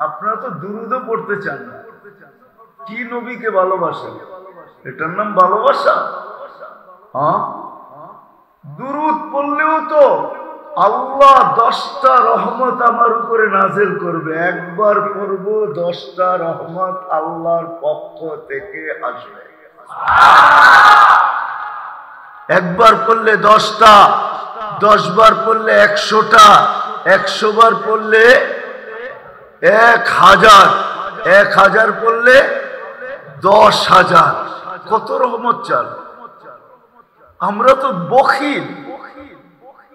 আপনারা তো দুরুদও পড়তে চান না। কি নবীকে ভালোবাসেন? এটার নাম ভালোবাসা? হ্যাঁ? দুরুদ পড়লেও তো আল্লাহ দশটা রহমত আমার উপরে নাজেল করবে। একবার পড়ব, দশটা রহমত আল্লাহর পক্ষ থেকে আসবে। একবার পড়লে দশটা দশ বার পড়লে একশোটা একশো বার পড়লে এক হাজার এক হাজার পড়লে দশ হাজার। কত রহমত চাল। আমরা তো বখিল।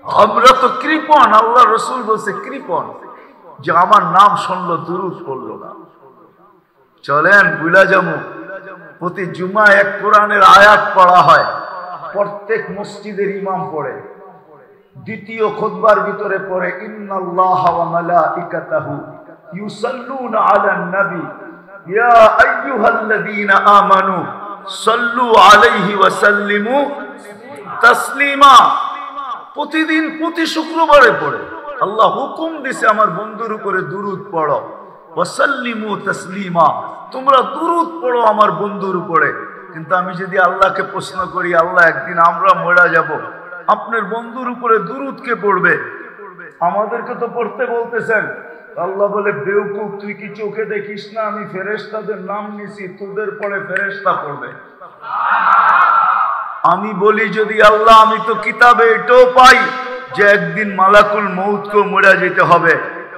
আমরা তো কৃপন আল্লাহ রসুল বলছে কৃপন যে আমার নাম শুনলো, দুরুদ পড়ল না। চলেন, বুলা যাব প্রতি জুমা এক কোরআনের আয়াত পড়া হয়। প্রত্যেক মসজিদের ইমাম পড়ে। দ্বিতীয় খোদবার ভিতরে পড়ে, ইন্নাল্লাহ ওয়া মালাইকাতাহু। ইউসাল্লুনা আলান নবী। ইয়া আইয়ুহাল্লাযীনা আমানু, সাল্লু আলাইহি ওয়া সাল্লিমু তাসলিমা। প্রতিদিন প্রতি শুক্রবারে পড়ে। আল্লাহ হুকুম দিছে আমার বন্ধুর উপরে দুরুদ পড়ো। ওয়াসাল্লিমু তসলিমা। তোমরা দুরুদ পড়ো আমার বন্ধুর উপরে। কিন্তু আমি যদি আল্লাহকে প্রশ্ন করি, আল্লাহ, একদিন আমরা মরা যাব। আপনার বন্ধুর উপরে দুরুদ কে পড়বে? আমাদেরকে তো পড়তে বলতেছেন। আল্লাহ বলে বেউকুফ তুই কি চোখে দেখিস না? আমি ফেরেস্তাদের নাম নিছি, তোদের পরে ফেরেস্তা পড়বে। আমি বলি, যদি আল্লাহ, আমি তো কিতাবে এটাও পাই যে একদিন মালাকুল মৌতকে মরা যেতে হবে।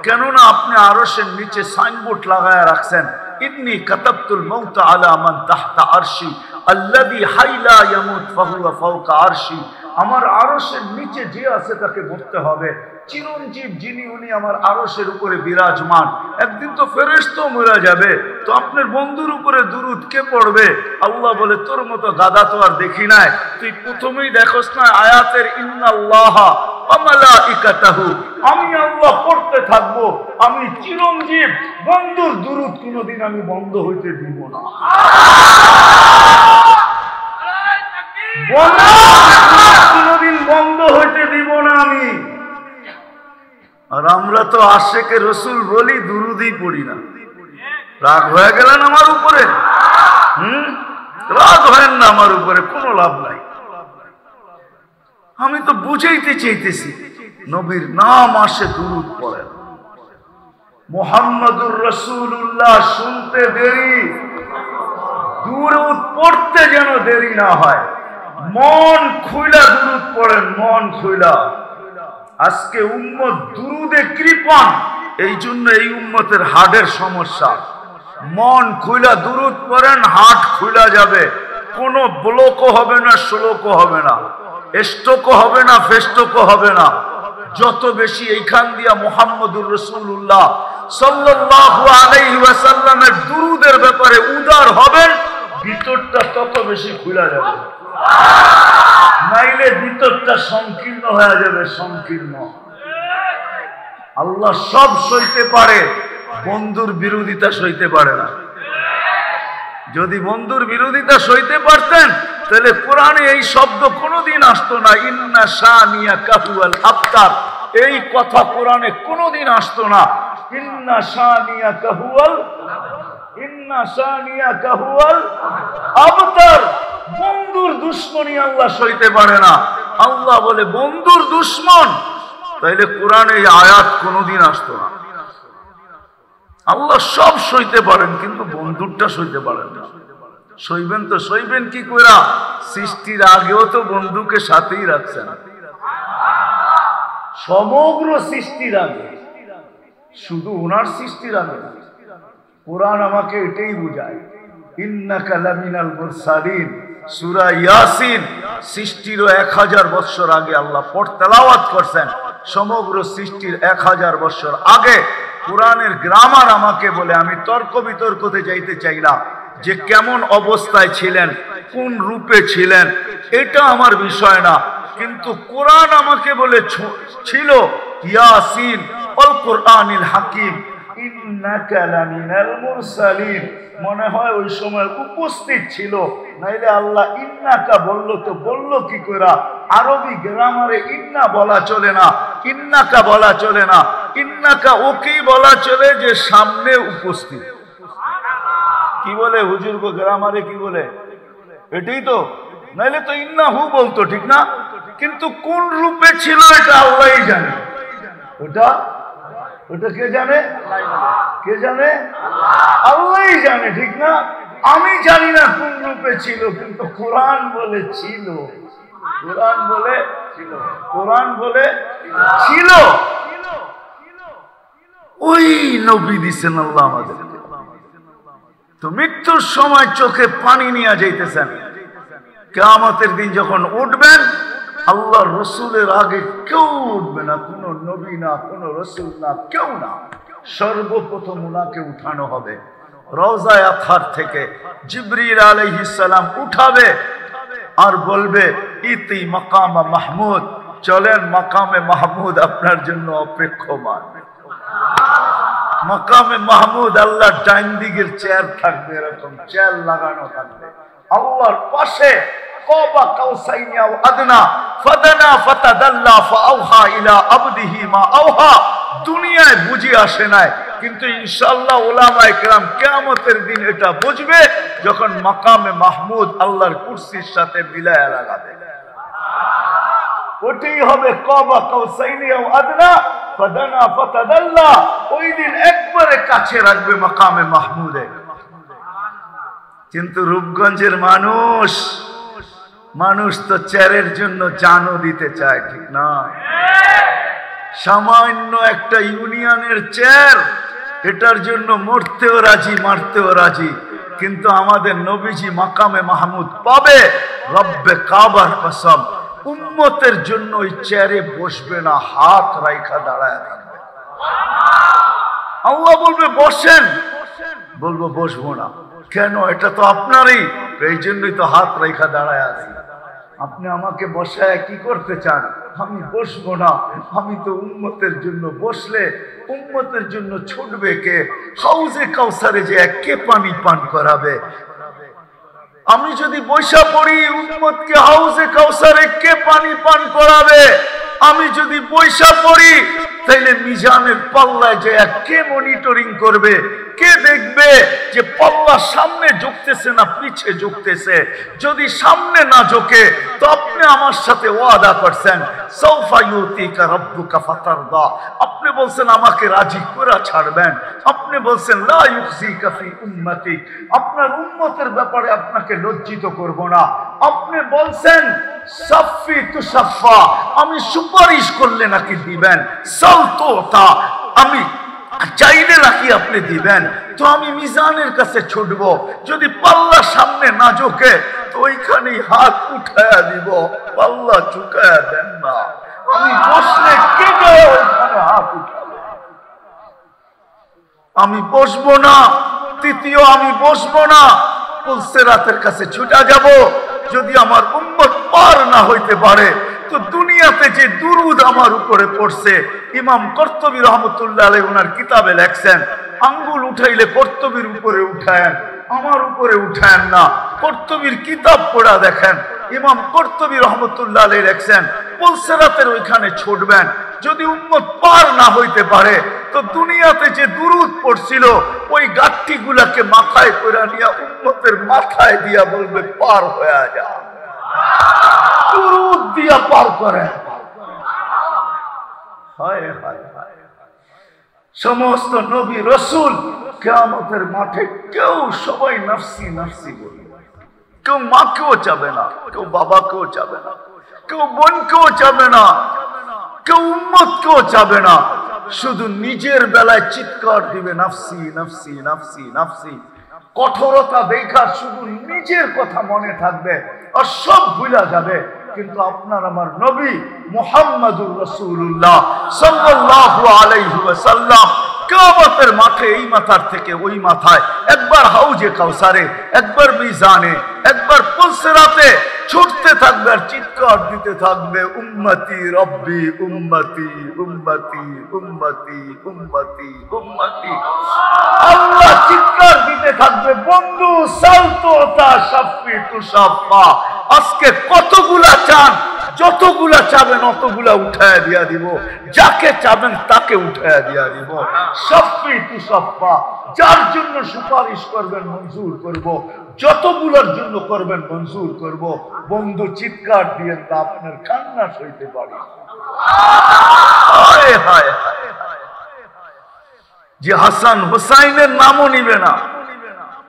কেননা আপনি আরসের নিচে সাইনবোর্ড লাগায় রাখছেন, ইন্নি কাতাবতুল মৌত আলা মান তাহতা আরশি, আল্লাযী হাইলা ইয়ামুত, ফাহুয়া ফাওকা আরশি। আমার আরসের নিচে যে আছে তাকে মরতে হবে। চিরঞ্জীব যিনি, উনি আমার আরসের উপরে বিরাজমান। একদিন তো ফেরেশতো মরা যাবে। তো আপনার বন্ধুর উপরে দুরুদ কে পড়বে? আল্লাহ বলে, তোর মতো গাদা তো আর দেখি নাই। তুই প্রথমেই দেখোস না আয়াতের, ইন্নাল্লাহ আমি আল্লাহ পড়তে থাকব। আমি চিরঞ্জীব, বন্ধুর দুরুদ কোনোদিন আমি বন্ধ হইতে দিব না। কোনোদিন বন্ধ হইতে দিব না আমি। আর আমরা তো আশেকে রসুল বলি দুরুদি পড়ি না। রাগ হয়ে গেলেন আমার উপরে? হম? রাগ না আমার উপরে, কোনো লাভ নাই। আমি তো বুঝাইতে চাইতেছি, নবীর নাম আসে দুরুদ পড়েন মোহাম্মদুর রসুল্লাহ শুনতে দেরি। দুরুদ পড়তে যেন দেরি না হয়। মন খুইলা দুরুদ পড়েন, মন খুইলা। আজকে উম্মত দুরুদে কৃপন এই জন্য এই উম্মতের হার্টের সমস্যা। মন খুইলা দুরুদ পড়েন, হাট খুইলা যাবে। কোনো ব্লকও হবে না, শ্লোকও হবে না। স্টোকও হবে না ফেস্টোকও হবে না। যত বেশি এইখান দিয়া মোহাম্মদুর রসুল্লাহ সাল্লাল্লাহু আলাইহি দুরুদের ব্যাপারে উদার হবেন, ভিতরটা তত বেশি খুলা যাবে। নাইলে ভিতরটা সংকীর্ণ হয়ে যাবে, সংকীর্ণ। আল্লাহ সব সইতে পারে, বন্ধুর বিরোধিতা সইতে পারে না। যদি বন্ধুর বিরোধিতা সইতে পারতেন, তাহলে কোরআনে এই শব্দ কোনোদিন আসতো না, ইন্না শানিয়া কাহুয়াল আফতার এই কথা কোরআনে কোনোদিন আসতো না, ইন্না শানিয়া কাহুয়াল বন্ধুর আল্লাহ সইতে পারে না। আল্লাহ বলে, বন্ধুর দুশ্মন? তাইলে এই আয়াত আসতো না। আল্লাহ সব সইতে পারেন, কিন্তু বন্ধুরটা সইতে পারেন না। সইবেন তো সইবেন কি করা সৃষ্টির আগেও তো বন্ধুকে সাথেই রাখছেন। সমগ্র সৃষ্টির আগে। শুধু ওনার সৃষ্টির আগে কোরআন আমাকে এটাই বুঝায় ইয়াসিন এক হাজার আগে করছেন। সমগ্র সৃষ্টির এক হাজার আগে গ্রামার আমাকে বলে, আমি তর্ক বিতর্কতে যাইতে চাইলাম যে কেমন অবস্থায় ছিলেন, কোন রূপে ছিলেন, এটা আমার বিষয় না। কিন্তু কোরআন আমাকে বলে ছিল, ইয়াসিন অল কোরআনিল হাকিম। মনে হয় ওই সময় উপস্থিত ছিল। নাইলে আল্লাহ ইন্নাকা বলল তো বলল কি করা আরবি গ্রামারে ইন্না বলা চলে না, ইন্নাকা বলা চলে না। ইন্নাকা ওকেই বলা চলে যে সামনে উপস্থিত। কি বলে হুজুর গ্রামারে কি বলে? এটাই তো। নাইলে তো ইন্না হু বলতো, ঠিক না? কিন্তু কোন রূপে ছিল এটা আল্লাহই জানে। ওটা ওটা কে জানে? কে জানে? আল্লাহই জানে, ঠিক না? আমি জানি না কোন রূপে ছিল, কিন্তু কোরআন বলে ছিল। কোরআন বলে কোরআন বলে ছিল। ওই নবী দিছেন আল্লাহ আমাদেরকে। তো মৃত্যুর সময় চোখে পানি নিয়ে যাইতেছেন। কেয়ামতের দিন যখন উঠবেন আল্লাহ রসুলের আগে কেউ উঠবে না, কোন নবী না, কোন রসুল না, কেউ না। সর্বপ্রথম উনাকে উঠানো হবে। রওজায় আথার থেকে জিবরির আলহিসাম উঠাবে আর বলবে, ইতি মাকামা মাহমুদ। চলেন, মাকামে মাহমুদ আপনার জন্য অপেক্ষমান। মাকামে মাহমুদ আল্লাহ ডাইন দিকের চেয়ার থাকবে, এরকম চেয়ার লাগানো থাকবে। আল্লাহর পাশে কবা কাউসাইনি আও আদনা, ফাদানা ফাতাদাল্লা ফাআওহা ইলা আবদিহি মা আওহা। দুনিয়ায় বুঝি আসে নাই, কিন্তু ইনশাআল্লাহ ওলামায়ে কেরাম কিয়ামতের দিন এটা বুঝবে যখন মাকামে মাহমুদ আল্লাহর কুরসির সাথে মিলায়া লাগাবে। ওটাই হবে কবা কাউসাইনি আও আদনা, ফাদানা ফাতাদাল্লা। ওই দিন একবারে কাছে রাখবে মাকামে মাহমুদে। কিন্তু রূপগঞ্জের মানুষ মানুষ তো চেয়ারের জন্য জানও দিতে চায়, ঠিক না? সামান্য একটা ইউনিয়নের চেয়ার, এটার জন্য মরতেও রাজি, মারতেও রাজি, কিন্তু আমাদের নবীজি মাকামে মাহমুদ পাবে, রব্বে কাবার কসম, উম্মতের জন্য ওই চেয়ারে বসবে না, হাত রাইখা দাঁড়ায় থাকবে। আল্লাহ বলবে, বসেন। বলব, বসবো না। কেন? এটা তো আপনারই। এই জন্যই তো হাত রেখা দাঁড়ায় আছি। আপনি আমাকে বসায় কি করতে চান? আমি বসবো না। আমি তো উন্মতের জন্য বসলে উন্মতের জন্য ছুটবে কে? হাউজে কাউসারে যে কে পানি পান করাবে। আমি যদি বৈশা পড়ি উন্মতকে হাউজে কাউসারে কে পানি পান করাবে? আমি যদি বৈশা পড়ি, তাইলে মিজানের পাল্লায় যে কে মনিটরিং করবে কে দেখবে যে পাল্লা সামনে ঝুঁকতেছে না পিছে ঝুঁকতেছে? যদি সামনে না ঝোঁকে, তো আপনি আমার সাথে ওয়াদা করছেন সৌফাইউতিকা রব্বুকা ফাতারদা। আপনি বলছেন, আমাকে রাজি করে ছাড়বেন। আপনি বলছেন, লা ইউখজিকা ফি উম্মতি। আপনার উম্মতের ব্যাপারে আপনাকে লজ্জিত করব না। আপনি বলছেন, সাফি তুসাফা আমি সুপারিশ করলে নাকি দিবেন। সালতোতা আমি চাইলে নাকি আপনি দিবেন। তো আমি মিজানের কাছে ছুটব। যদি পাল্লা সামনে না ঝোঁকে, তো ওইখানেই হাত উঠায়া দিব। পাল্লা চুকায়া দেন না। আমি বসলে কে ওইখানে হাত আমি বসবো না। তৃতীয়, আমি বসবো না। রাতের কাছে ছুটা যাব। যদি আমার উম্মত পার না হইতে পারে তো দুনিয়াতে যে দুরুদ আমার উপরে পড়ছে, ইমাম কর্তবী রহমতুল্লাহ আলী ওনার কিতাবে লেখছেন, আঙ্গুল উঠাইলে কর্তবীর উপরে উঠায়েন, আমার উপরে উঠায়েন না। কর্তবীর কিতাব পড়া দেখেন, ইমাম কর্তবী রহমতুল্লাহ আলী লেখছেন, পলসেরাতের ওইখানে ছুটবেন, যদি উন্মত পার না হইতে পারে, তো দুনিয়াতে যে দুরুদ পড়ছিল, ওই গাঠটি গুলাকে মাথায় করে নিয়ে উন্মতের মাথায় দিয়া বলবে, পার হয়ে যা। সমস্ত নবী রসুল কেমতের মাঠে কেউ সবাই নার্সি নার্সি বলবে কেউ মাকেও চাবে না, কেউ বাবাকেও চাবে না, কেউ বোনকেও চাবে না, কেউ উম্মতকেও চাবে না। শুধু নিজের বেলায় চিৎকার দিবে, নাফসি নাফসি নাফসি নাফসি। কঠোরতা দেখা শুধু নিজের কথা মনে থাকবে আর সব ভুলা যাবে। কিন্তু আপনার আমার নবী মোহাম্মদুর রসুল্লাহ সাল্লাল্লাহু আলাইহি ওয়াসাল্লাম কেমতের মাঠে এই মাথার থেকে ওই মাথায় একবার হাউজে কাউসারে, একবার মিজানে, একবার পুলসেরাতে ছুটতে থাকবে আর চিৎকার দিতে থাকবে, উম্মতি রব্বি, উম্মতি উম্মতি উম্মতি উম্মতি উম্মতি। আল্লাহ চিৎকার দিতে থাকবে, বন্ধু সালতো তা সাফি তু সাফা। আজকে কতগুলা চান, যতগুলা চাবেন অতগুলা উঠায় দিয়া দিব। যাকে চাবেন তাকে উঠায় দিয়া দিব। সফি তু সফা, যার জন্য সুপারিশ করবেন মঞ্জুর করব। যতগুলোর জন্য করবেন মঞ্জুর করব, বন্ধু চিৎকার দিয়ে তা আপনার কান্না সইতে পারি। যে হাসান হুসাইনের নামও নিবে না।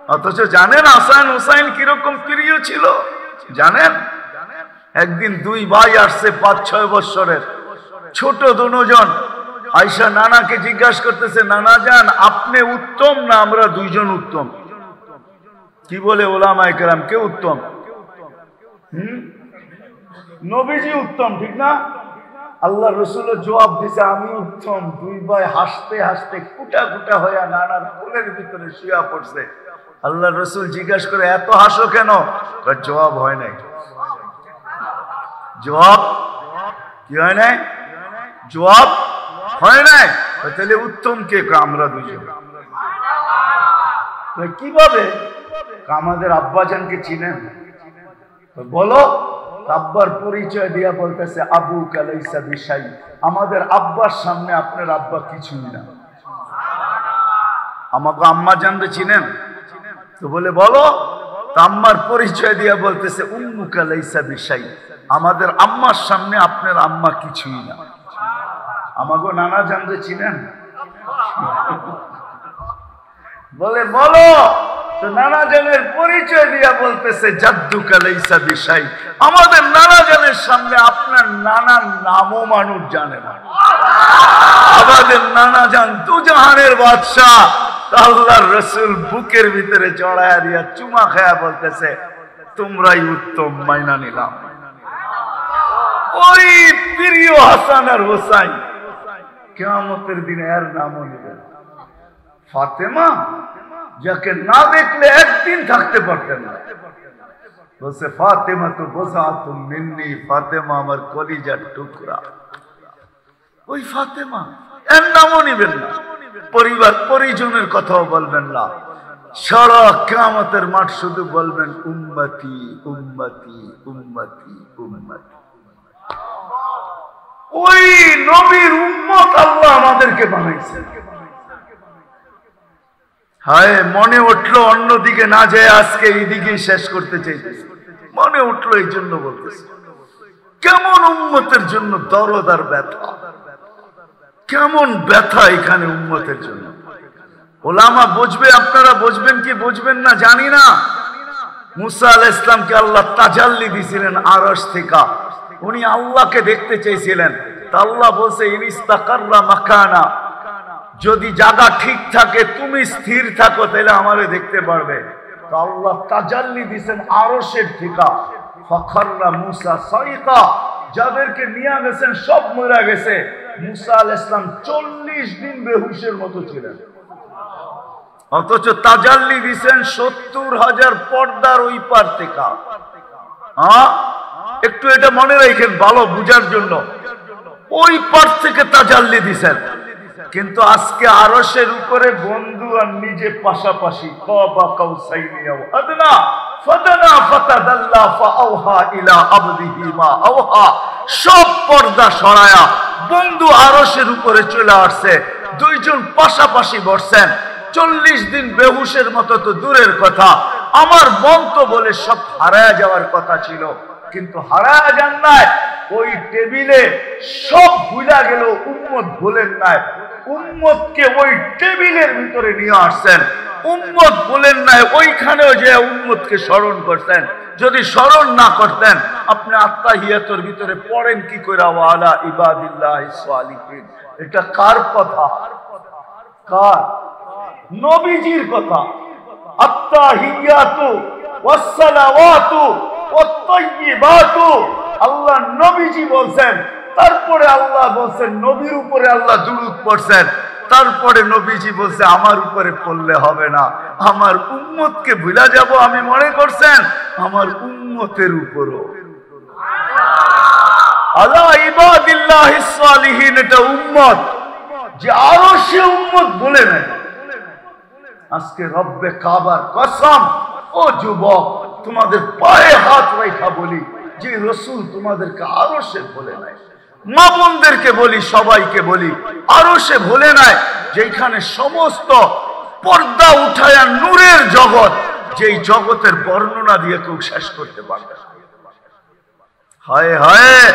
অথচ জানেন হাসান হুসাইন কীরকম প্রিয় ছিল? জানেন? একদিন দুই ভাই আসছে পাঁচ, ছয় বৎসরের। ছোট দুজন। আইসা নানাকে জিজ্ঞাসা করতেছে, নানা যান আপনি উত্তম না আমরা দুইজন উত্তম? কি বলে ওলামায় কেরাম? কে উত্তম? নবীজি উত্তম, ঠিক না? আল্লাহ রসুল জবাব দিছে, আমি উত্তম। দুই ভাই হাসতে হাসতে কুটা কুটা হইয়া নানার ফুলের ভিতরে শুয়া পড়ছে। আল্লাহ রসুল জিজ্ঞাসা করে, এত হাসো কেন? জবাব হয় নাই। জবাব? কি হয় নাই? জবাব হয় নাই? তাহলে উত্তম কে? আমরা দুজন কীভাবে? আমাদের আব্বাজানকে চিনেন? বলো, আব্বার পরিচয় দিয়া বলতেছে, আবু কালাইসা বিশাই। আমাদের আব্বার সামনে আপনার আব্বা কিছুই না। আমাকে আম্মা জানতে চিনেন? তো বলে, বলো। আম্মার পরিচয় দিয়া বলতেছে, উম্মু কালাইসা বিশাই। আমাদের আম্মার সামনে আপনার আম্মা কিছুই না। আমাকে নানা জানতে চিনেন? বলে, বলো। তো নানা জনের পরিচয় দিয়া বলতেছে জাদ্দু কালাইসা বিষয় আমাদের নানা জনের সামনে আপনার নানার নামও মানুষ জানে না। আমাদের নানা জান তু জাহানের বাদশাহ আল্লাহর রসুল বুকের ভিতরে চড়াইয়া দিয়া চুমা খায়া বলতেছে, তোমরাই উত্তম, মাইনা নিলাম। ওই প্রিয় হাসান আর হোসাইন কেমতের দিনে এর নামও নিবেন ফাতেমা যাকে না দেখলে একদিন থাকতে পারতেন না। বলছে, ফাতেমা তো বোঝা তুমি মিন্নি, ফাতেমা আমার কলিজার টুকরা। ওই ফাতেমা, এর নামও নিবেন না। পরিবার, পরিজনের কথাও বলবেন না। সারা কামতের মাঠ শুধু বলবেন, উম্মতি উম্মতি উম্মতি উম্মতি। ওই নবীর উম্মত আল্লাহ আমাদেরকে বানাইছে। হায়, মনে উঠল অন্যদিকে না যায় আজকে এইদিকে শেষ করতে চাইতে মনে উঠল এই জন্য বলতেছে, কেমন উন্মতের জন্য দরদ আর ব্যথা? কেমন ব্যথা এখানে উন্মতের জন্য? ওলামা বুঝবে, আপনারা বুঝবেন কি বুঝবেন না, জানি না। মুসা আল ইসলামকে আল্লাহ তাজাল্লি দিছিলেন আরস থেকে। উনি আল্লাহকে দেখতে চেয়েছিলেন তা আল্লাহ বলছে ইনিস্তাকাররা মাকানা। যদি জায়গা ঠিক থাকে, তুমি স্থির থাকো, তাহলে আমারে দেখতে পারবে। তো আল্লাহ তাজাল্লি দিছেন আরসের ঠিকা। ফখররা মুসা সরিকা যাদেরকে নিয়ে গেছেন, সব মরা গেছে। মুসা আল ইসলাম চল্লিশ দিন বেহুশের মতো ছিলেন। অথচ তাজাল্লি দিছেন সত্তর হাজার পর্দার ওই পার থেকে। একটু এটা মনে রাখেন ভালো, বুঝার জন্য। ওই পার থেকে তাজাল্লি দিছেন কিন্তু আজকে আরসের উপরে বন্ধু আর নিজে পাশাপাশি সব পর্দা সরায়া বন্ধু আরসের উপরে চলে আসছে, দুইজন পাশাপাশি বসছেন। চল্লিশ দিন বেহুশের মতো তো দূরের কথা, আমার মন তো বলে সব হারায় যাওয়ার কথা ছিল। কিন্তু যান নাই। ওই টেবিলে সব ভুলা গেল, উম্মত ভুলেন নাই। উম্মতকে ওই টেবিলের ভিতরে নিয়ে আসছেন। উম্মত বলেন নাই, ওইখানেও যে উম্মতকে স্মরণ করতেন যদি স্মরণ না করতেন, আপনি আত্মা হিয়াতর ভিতরে পড়েন কি করে? ওয়ালা ইবাদিল্লাহ এটা কার কথা? কার? নবীজির কথা। আত্মা হিয়াতু ওয়াসসালাওয়াতু আল্লাহ নবীজি বলছেন, তারপরে আল্লাহ বলছেন, নবীর উপরে আল্লাহ দুরুদ পড়ছেন। তারপরে নবীজি বলছে, আমার উপরে পড়লে হবে না। আমার উম্মতকে ভুলা যাব আমি মনে করছেন? আমার উম্মতের উপরও। আল্লাহ এটা যে বলে আজকে রব্বে কাবার কসম, ও যুবক তোমাদের পায়ে হাত রেখা বলি, যে রসুল তোমাদেরকে আরও সে বলে নাই। মা বোনদেরকে বলি, সবাইকে বলি আরও সে বলে নাই যেখানে সমস্ত পর্দা উঠায়া নূরের জগৎ, যেই জগতের বর্ণনা দিয়ে কেউ শেষ করতে পারবে হয় হয়,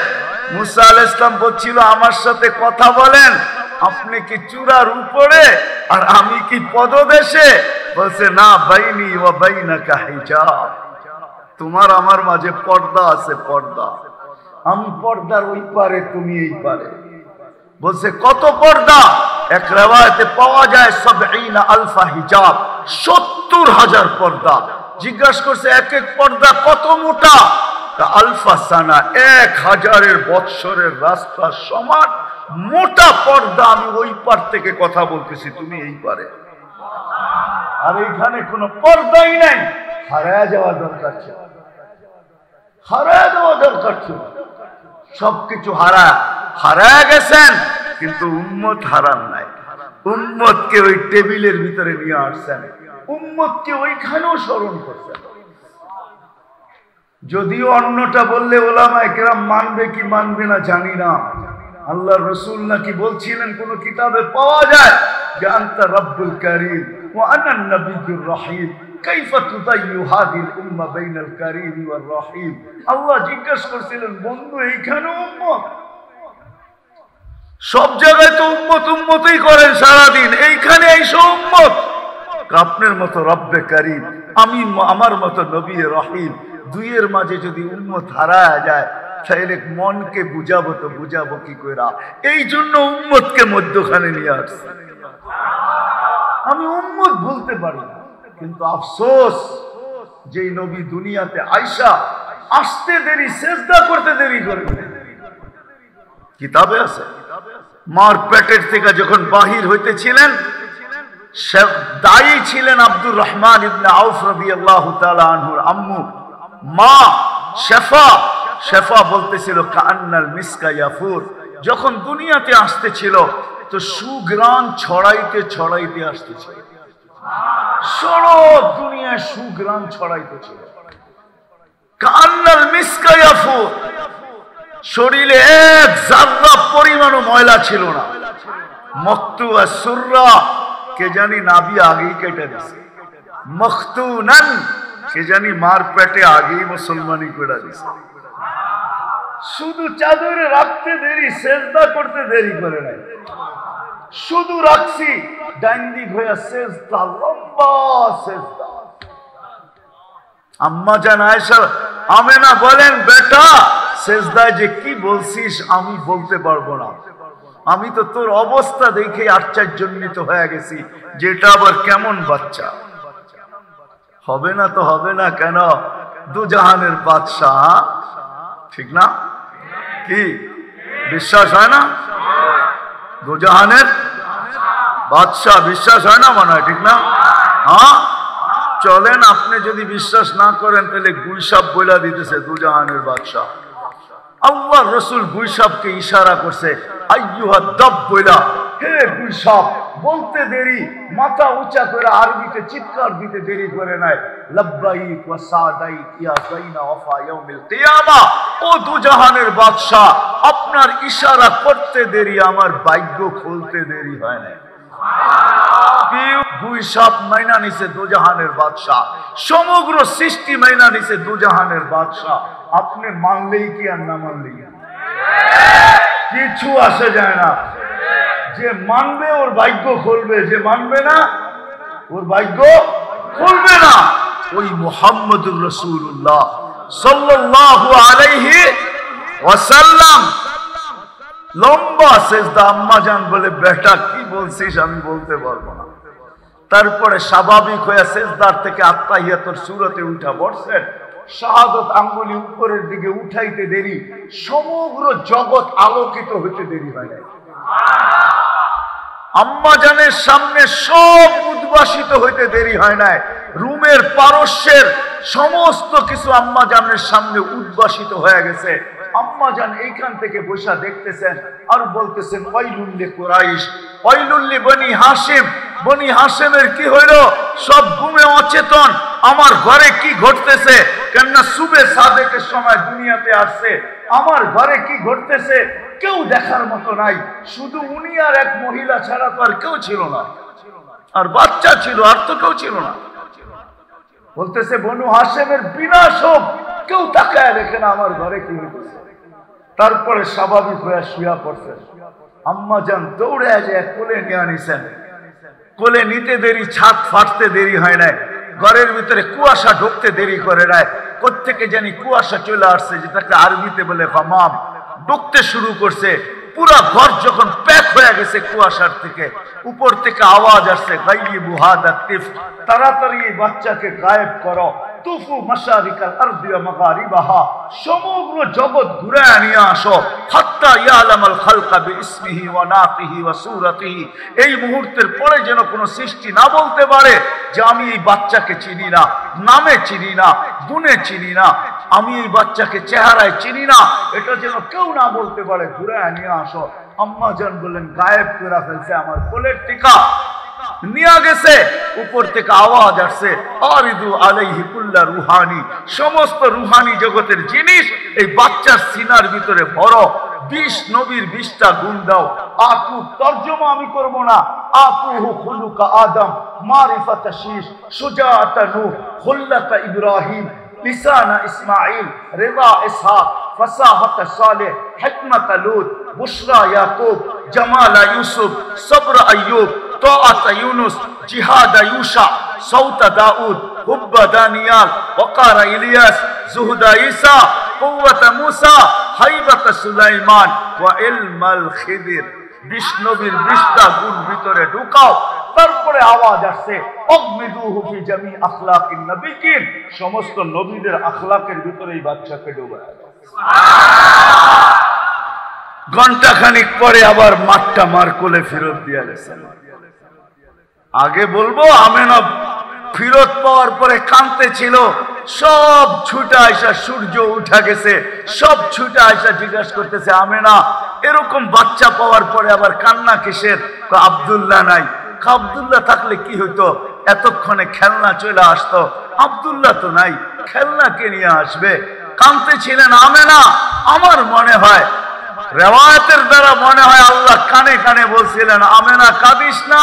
মুসা আল ইসলাম বলছিল, আমার সাথে কথা বলেন, আপনি কি চূড়ার উপরে আর আমি কি পদদেশে? বলছে, না, বাইনি ও বাইনা কাহিজাব তোমার আমার মাঝে পর্দা আছে, পর্দা। আমি পর্দার ওই পারে, তুমি এই পারে। বলছে, কত পর্দা? এক রেওয়ায়তে পাওয়া যায় সব না আলফা হিজাব, সত্তর হাজার পর্দা। জিজ্ঞাসা করছে, এক এক পর্দা কত মোটা? তা আলফা সানা, এক হাজারের বৎসরের রাস্তা সমান, মোটা পর্দা আমি ওই পার থেকে কথা বলতেছি, তুমি এই পারে। আর এইখানে কোনো পর্দাই নাই, হারায় যাওয়া দরকার ছিল। হারায় দেওয়া দরকার ছিল। সবকিছু হারা হারায় গেছেন, কিন্তু উম্মত হারান নাই। উম্মতকে ওই টেবিলের ভিতরে নিয়ে আসছেন। উম্মতকে ওইখানেও স্মরণ করছেন। যদিও অন্যটা বললে ওলামা একরাম মানবে কি মানবে না জানি না। আল্লাহ রসুল নাকি বলছিলেন, কোন কিতাবে পাওয়া যায় যে আন্তা রব্বুল করিম ও আনান নবীর রহিম। আপনার মতো রব্বে আমি আমার মতো নবী রহিম, দুইয়ের মাঝে যদি উম্মত হারায় যায়, তাহলে মনকে বুঝাবো তো বুঝাবো কি কইরা। এই জন্য উম্মতকে মধ্যখানে নিয়ে আসছে। আমি উম্মত বলতে পারি না। কিন্তু আফসোস যে নবী দুনিয়াতে আইসা আসতে দেরি চেষ্টা করতে দেরি করবে। কিতাবে আছে? মার পেটের থেকে যখন বাহির হইতেছিলেন দায়ী ছিলেন আব্দুর রহমান ইবনে আউফ আনহুর আম্মু। মা, শেফা শেফা বলতেছিল কান্নাল মিসকা ইয়াফুর। যখন দুনিয়াতে আসতেছিল, তো সুগ্রাণ ছড়াইতে ছড়াইতে আসতেছিল। সরো দুনিয়ায় সুগ্রাণ ছড়াইতেছিল কান্নাল মিসকা ইয়াফুর শরীরে এক জার্রা পরিমাণও ময়লা ছিল না। মক্তু আর সুররা, কে জানি নাবি আগেই কেটে দিছে। মখতুনান কে জানি মার পেটে আগেই মুসলমানি করে দিছে। শুধু চাদরে রাখতে দেরি, সেজদা করতে দেরি করে নাই। শুধু রাখছি, ডাইন দিক হইয়া সেজদা, লম্বা সেজদা। আম্মা জান আয়সা আমেনা বলেন, বেটা, সেজদায় যে কি বলছিস আমি বলতে পারব না। আমি তো তোর অবস্থা দেখে আশ্চর্যজনিত হয়ে গেছি, যেটা আবার কেমন বাচ্চা। হবে না তো হবে না কেন? দুজাহানের বাদশাহ, ঠিক না? কি? বিশ্বাস হয় না? দুজাহানের বাদশাহ, বিশ্বাস হয় না মনে হয়, ঠিক না? হ্যাঁ? চলেন, আপনি যদি বিশ্বাস না করেন, তাহলে গুইসাব বইলা দিতেছে দুজাহানের বাদশাহ। আল্লাহ রসুল গুইসাবকে ইশারা করছে আইয়ুহা দব বইলা। বলতে দেরি, মাথা উঁচা করে আরবিতে চিৎকার দিতে দেরি করে নাই। আপনার ইশারা করতে দেরি, আমার ভাগ্য খুলতে দেরি হয় না দুই সাপ মাইনা নিছে দুজাহানের বাদশাহ। সমগ্র সৃষ্টি মাইনা নিছে দুজাহানের বাদশাহ। আপনি মানলেই কি আর না মানলেই কিছু আসে যায় না। যে মানবে, ওর ভাগ্য খুলবে। যে মানবে না, ওর ভাগ্য খুলবে না। ওই মোহাম্মদুর রসুল্লাহ সাল্লাল্লাহু আলাইহি ওয়াসাল্লাম। লম্বা সেজদা আম্মা জান বলে, বেটা, কি বলছিস? আমি বলতে পারব না। তারপরে স্বাভাবিক হয়ে সেজদার থেকে আত্মাহিয়াতর সুরতে উঠা বসছেন শাহাদত আঙ্গুলি উপরের দিকে উঠাইতে দেরি। সমগ্র জগৎ আলোকিত হইতে দেরি হয় না আম্মাজানের সামনে সব উদ্ভাসিত হইতে দেরি হয় নাই। রুমের পারস্যের সমস্ত কিছু আম্মাজানের সামনে উদ্ভাসিত হয়ে গেছে। আম্মাজান এইখান থেকে বৈশা দেখতেছেন আর বলতেছেন ওয়াইলুল্লি কুরাইশ ওয়াইলুল্লি বনি হাসিম বনি হাসিমের কি হইল? সব ঘুমে অচেতন। আমার ঘরে কি ঘটতেছে? কেননা সুবে সাদেকের সময় দুনিয়াতে আসছে। আমার ঘরে কি ঘটতেছে? কেউ দেখার মতো নাই। শুধু উনি আর এক মহিলা ছাড়া তো আর কেউ ছিল না। আর বাচ্চা ছিল, আর তো কেউ ছিল না। বলতেছে, বনু হাসেমের বিনাশ হোক কেউ তাকায় দেখে না আমার ঘরে কি হইতেছে? তারপরে স্বাভাবিক হয়ে শুয়া পড়ছে। আম্মা যান দৌড়ে যায় কোলে নিয়ে আনিছেন। কোলে নিতে দেরি, ছাদ ফাটতে দেরি হয় নাই। ঘরের ভিতরে কুয়াশা ঢুকতে দেরি করে নাই। কোথেকে জানি কুয়াশা চলে আসছে, যেটাকে আরবিতে বলে হমাম। ঢুকতে শুরু করছে। পুরা ঘর যখন প্যাক হয়ে গেছে কুয়াশার থেকে। উপর থেকে আওয়াজ আসছে গাইয়ে বুহাদা তাড়াতাড়ি বাচ্চাকে গায়েব করো। তুফু মাগারিবাহা। সমগ্র জগৎ ঘুরে নিয়ে আসো। হাত্তা ইয়ালামাল খালকা বিইসমিহি এই মুহূর্তের পরে যেন কোনো সৃষ্টি না বলতে পারে যে আমি এই বাচ্চাকে চিনি না, নামে চিনি না, গুণে চিনি না, আমি এই বাচ্চাকে চেহারায় চিনি না। এটা যেন কেউ না বলতে পারে, ঘুরে নিয়ে আসো। আম্মা জান বললেন, গায়েব করে ফেলছে আমার কোলের টিকা। নিয়ে গেছে উপর থেকে আওয়াজ আসছে আরিদু আলাইহি কুল্লা রুহানি সমস্ত রুহানি জগতের জিনিস এই বাচ্চার সিনার ভিতরে ভরো বিশ নবীর বিশটা গুণ দাও আপু তর্জমা আমি করব না আপুহু খুলুকা আদম মারিফাতা শীষ সুজাতা নূহ খুল্লাতা ইব্রাহিম লিসানা ইসমাইল রিদা ইসহাক فصاحة صالح حكمة لوط بشرى يعقوب جمال يوسف صبر أيوب طاعة يونس جهاد يوشع صوت داود حب دانيال وقار إلياس زهد عيسى قوة موسى হাইবাতা সুলাইমান ওয়া ইলমাল খিদির বিশ নবীর বিশটা গুণ ভিতরে ঢুকাও তারপরে আওয়াজ আসছে অগ্মিদুহু ফি জামি আখলাকিন নবিকিন সমস্ত নবীদের আখলাকের ভিতরে এই বাচ্চাকে ডুবায় দাও ঘণ্টা খানিক পরে আবার মাঠটা মার কোলে ফেরত দিয়ে আগে বলব আমেনা ফিরত পাওয়ার পরে কানতে ছিল। সব ছুটা আইসা সূর্য উঠা গেছে, সব ছুটা আইসা জিজ্ঞাসা করতেছে, আমেনা, এরকম বাচ্চা পাওয়ার পরে আবার কান্না কিসের? আবদুল্লাহ নাই। আবদুল্লাহ থাকলে কি হইতো? এতক্ষণে খেলনা চলে আসতো। আবদুল্লাহ তো নাই, খেলনা কে নিয়ে আসবে? কানতে ছিলেন আমেনা। আমার মনে হয় রেওয়ায়তের দ্বারা মনে হয় আল্লাহ কানে কানে বলছিলেন, আমেনা, কাঁদিস না।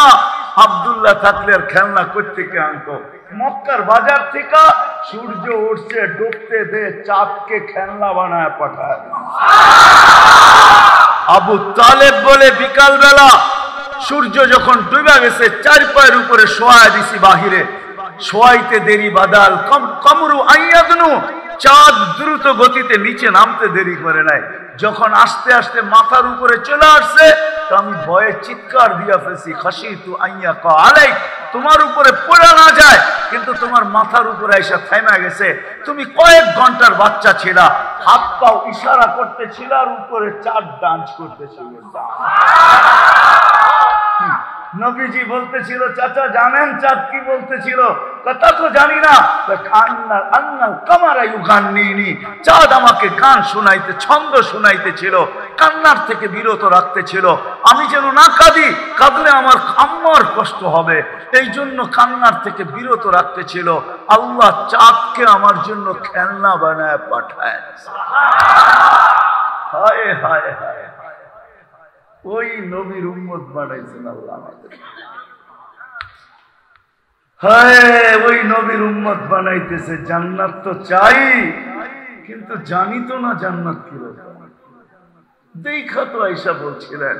আবদুল্লাহ থাকলে আর খেলনা করতে কে আনতো মক্কার বাজার থেকে সূর্য উঠছে, ডুবতে দে, চাঁদকে খেলনা বানায় পাঠায় আবু তালেব বলে বিকাল বেলা সূর্য যখন ডুবে গেছে, চার পায়ের উপরে শোয়া দিছি বাহিরে। শোয়াইতে দেরি বাদাল। কম কমরু আইয়াদনু। চাঁদ দ্রুত গতিতে নিচে নামতে দেরি করে নাই। যখন আস্তে আস্তে মাথার উপরে চলে আসছে, তো আমি ভয়ে চিৎকার দিয়া ফেলছি খাসি তু আইয়া ক আলাই তোমার উপরে পড়ে না যায়, কিন্তু তোমার মাথার উপরে এসে থেমে গেছে তুমি কয়েক ঘণ্টার বাচ্চা ছিল হাত পাও ইশারা করতেছিল আর উপরে চার ডান্স করতেছিল। নবীজি বলতেছিল চাচা জানেন চাঁদ কি বলতেছিল? কথা তো জানি না। গান নিইনি। চাঁদ আমাকে গান শোনাইতে ছন্দ শোনাইতেছিল কান্নার থেকে বিরত রাখতেছিল। আমি যেন না কাঁদি কাঁদলে আমার আম্মার কষ্ট হবে। এই জন্য কান্নার থেকে বিরত রাখতেছিল। আল্লাহ চাঁদকে আমার জন্য খেলনা বানায় পাঠায়। হায় হায় হায়। ওই নবীর উম্মত বানাইছেন আল্লাহ আমাদের। হ্যাঁ ওই নবীর উম্মত বানাইতেছে, জান্নাত তো চাই, কিন্তু জানি না জান্নাত কি দেখা তো আইসা বলছিলেন,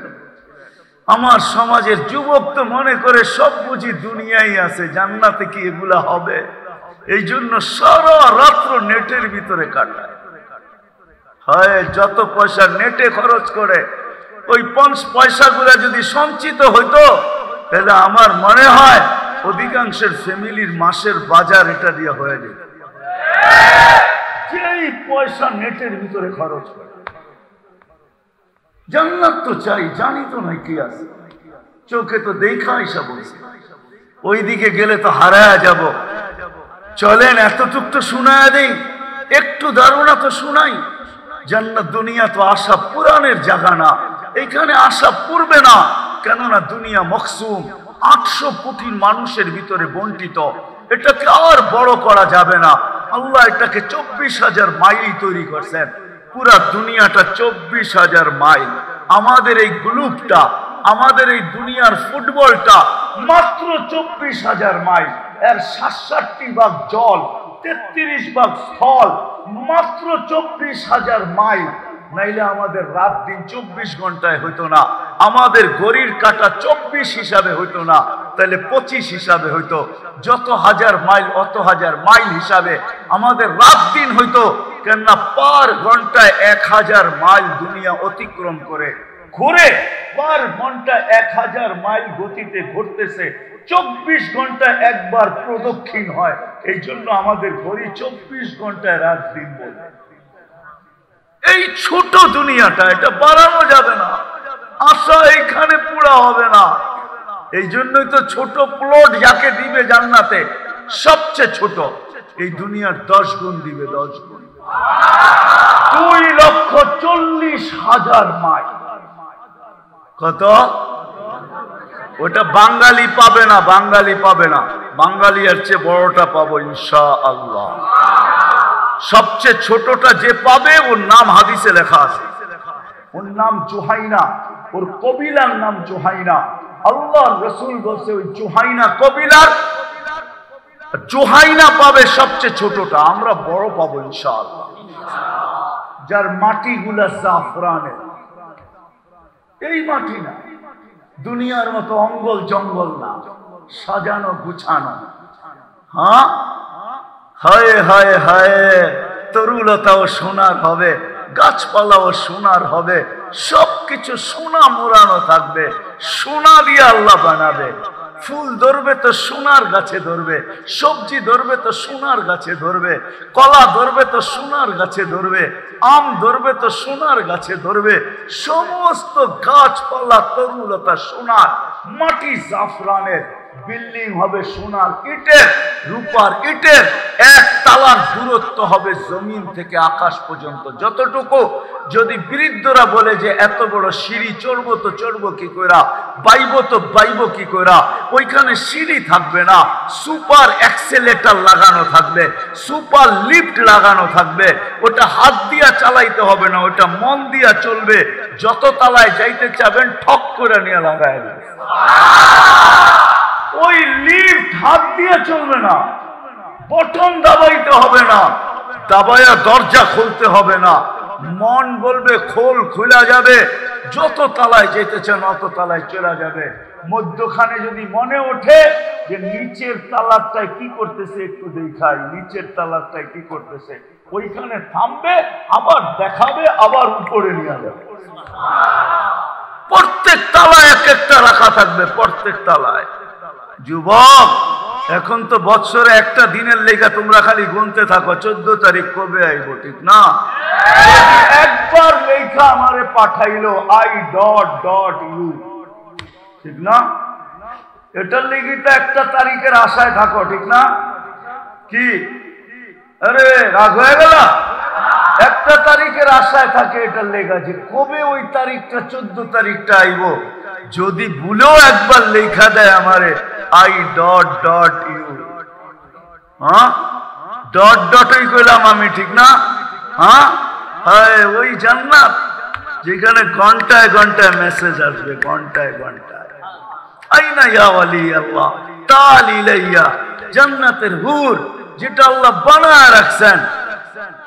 আমার সমাজের যুবক তো মনে করে সব বুঝি দুনিয়াই আছে, জান্নাতে কি এগুলা হবে? এই জন্য সারা রাত্র নেটের ভিতরে কাটায়। হয়, যত পয়সা নেটে খরচ করে ওই পঞ্চ পয়সাগুলা যদি সঞ্চিত হইতো, তাহলে আমার মনে হয় অধিকাংশের ফ্যামিলির মাসের বাজার এটা দিয়ে হয়ে যেত। যেই পয়সা নেটের ভিতরে খরচ করে জান্নাত তো চাই, জানি তো নাই কি আছে। চোখে তো দেখা হিসাব বলছে। ওই দিকে গেলে তো হারায় যাব। চলেন, এতটুক তো শোনায় দেই। একটু ধারণা তো শোনাই। জান্নাত দুনিয়া তো আশা পুরাণের জায়গা না এখানে আশা পূর্বে না। কেননা দুনিয়া মকসুম আটশো কোটি মানুষের ভিতরে বন্টিত। এটাকে আর বড় করা যাবে না। আল্লাহ এটাকে চব্বিশ হাজার মাইল তৈরি করছেন। পুরা দুনিয়াটা চব্বিশ হাজার মাইল। আমাদের এই গ্রুপটা, আমাদের এই দুনিয়ার ফুটবলটা মাত্র চব্বিশ হাজার মাইল। এর সাতষট্টি ভাগ জল, তেত্রিশ ভাগ স্থল, মাত্র চব্বিশ হাজার মাইল। নাইলে আমাদের রাত দিন চব্বিশ ঘন্টায় হইতো না। আমাদের গড়ির কাটা চব্বিশ হিসাবে হইতো না। তাহলে পঁচিশ হিসাবে হইতো। যত হাজার মাইল, অত হাজার মাইল হিসাবে আমাদের রাত দিন হইতো। কেননা পার ঘন্টায় এক হাজার মাইল দুনিয়া অতিক্রম করে। ঘুরে পার ঘণ্টা এক হাজার মাইল গতিতে ঘুরতেছে। চব্বিশ ঘণ্টা একবার প্রদক্ষিণ হয়। এই জন্য আমাদের ঘড়ি চব্বিশ ঘন্টায় রাত দিন বলে। এই ছোট দুনিয়াটা, এটা বাড়ানো যাবে না। আশা এইখানে পুরা হবে না। এই জন্যই তো ছোট প্লট যাকে দিবে জান্নাতে, সবচেয়ে ছোট, এই দুনিয়ার দশ গুণ দিবে দশ গুণ। দুই লক্ষ চল্লিশ হাজার মাইল। কত? ওটা বাঙালি পাবে না, বাঙালি পাবে না। বাঙালি এর চেয়ে বড়টা পাবো ইনশা আল্লাহ সবচেয়ে ছোটটা যে পাবে, ওর নাম হাদিসে লেখা আছে। ওর নাম জোহাইনা। ওর কবিলার নাম জোহাইনা। আল্লাহ রসুল বলছে, ওই জোহাইনা কবিলার। জোহাইনা পাবে সবচেয়ে ছোটটা, আমরা বড় পাবো ইনশাআল্লাহ। যার মাটিগুলা জাফরানের। এই মাটি না, দুনিয়ার মতো অঙ্গল জঙ্গল না, সাজানো গুছানো। হ্যাঁ? হায় হায় হায় তরুলতাও সোনার হবে, গাছপালাও সোনার হবে, সবকিছু সোনা মোড়ানো থাকবে, সোনা দিয়ে আল্লাহ বানাবে। ফুল ধরবে তো সোনার গাছে ধরবে, সবজি ধরবে তো সোনার গাছে ধরবে, কলা ধরবে তো সোনার গাছে ধরবে, আম ধরবে তো সোনার গাছে ধরবে, সমস্ত গাছপালা তরুলতা সোনার, মাটি জাফরানের বিল্ডিং হবে সোনার ইটের, রূপার ইটের, এক তালার দূরত্ব হবে জমিন থেকে আকাশ পর্যন্ত। যতটুকু যদি বৃদ্ধরা বলে যে এত বড় সিঁড়ি চড়বো তো চড়বো কি কইরা, বাইব তো বাইব কি কইরা, ওইখানে সিঁড়ি থাকবে না, সুপার অ্যাক্সেলেটার লাগানো থাকবে, সুপার লিফট লাগানো থাকবে, ওটা হাত দিয়া চালাইতে হবে না, ওটা মন দিয়া চলবে, যত তালায় যাইতে চাবেন ঠক করে নিয়ে দেবে ওই লিফট হাত দিয়ে চলবে না। বটন দাবাইতে হবে না। দাবাইয়া দরজা খুলতে হবে না। মন বলবে, খোল খোলা যাবে। যত তালায় যেতেছেন, অত তালায় চলে যাবে। মধ্যখানে যদি মনে ওঠে যে নিচের তালারটায় কি করতেছে, একটু দেখাই। নিচের তালারটায় কি করতেছে? ওইখানে থামবে, আবার দেখাবে, আবার উপরে নিয়ে যাবে। প্রত্যেক তালায় এক একটা রাখা থাকবে, প্রত্যেক তালায়। যুবক, এখন তো বৎসরে একটা দিনের লেগা তোমরা খালি গুনতে থাকো, চোদ্দ তারিখ কবে আইব, ঠিক না? একবার লেখা আমারে পাঠাইলো আই ডট ডট ইউ ঠিক না? এটার লেগে তো একটা তারিখের আশায় থাকো, ঠিক না? কি? আরে, রাগ হয়ে গেল? একটা তারিখের আশায় থাকে এটার লেখা যে কবে ওই তারিখটা, চোদ্দ তারিখটা আইব? যদি ভুলেও একবার লেখা দেয় আমারে আই ডট ডট ইউ হ্যাঁ? ডট ডটই কইলাম আমি, ঠিক না? হ্যাঁ? ওই জান্নাত। যেখানে ঘন্টায় ঘন্টায় মেসেজ আসবে, ঘন্টায় ঘন্টায়। আইনা ইয়া ওয়ালি আল্লাহ, তাল ইলাইয়া, জান্নাতের হুর, যেটা আল্লাহ বানায় রাখছেন।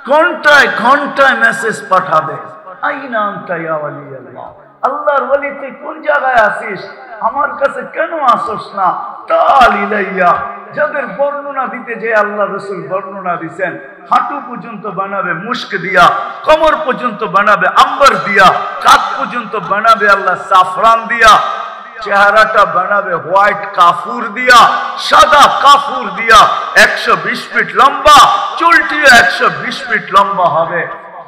ঘন্টায় ঘন্টায় মেসেজ পাঠাবে। আইনা আনতা ইয়া ওয়ালি আল্লাহ। আল্লাহর ওলি তুই কোন জায়গায় আসিস আমার কাছে কেন আসস না? তাল ইলাইয়া। যাদের বর্ণনা দিতে যে আল্লাহ রসুল বর্ণনা দিছেন, হাঁটু পর্যন্ত বানাবে মুস্ক দিয়া, কমর পর্যন্ত বানাবে আম্বার দিয়া কাত পর্যন্ত বানাবে আল্লাহ সাফরান দিয়া চেহারাটা বানাবে হোয়াইট কাফুর দিয়া, সাদা কাফুর দিয়া, একশো বিশ ফিট লম্বা, চুলটিও একশো বিশ ফিট লম্বা হবে।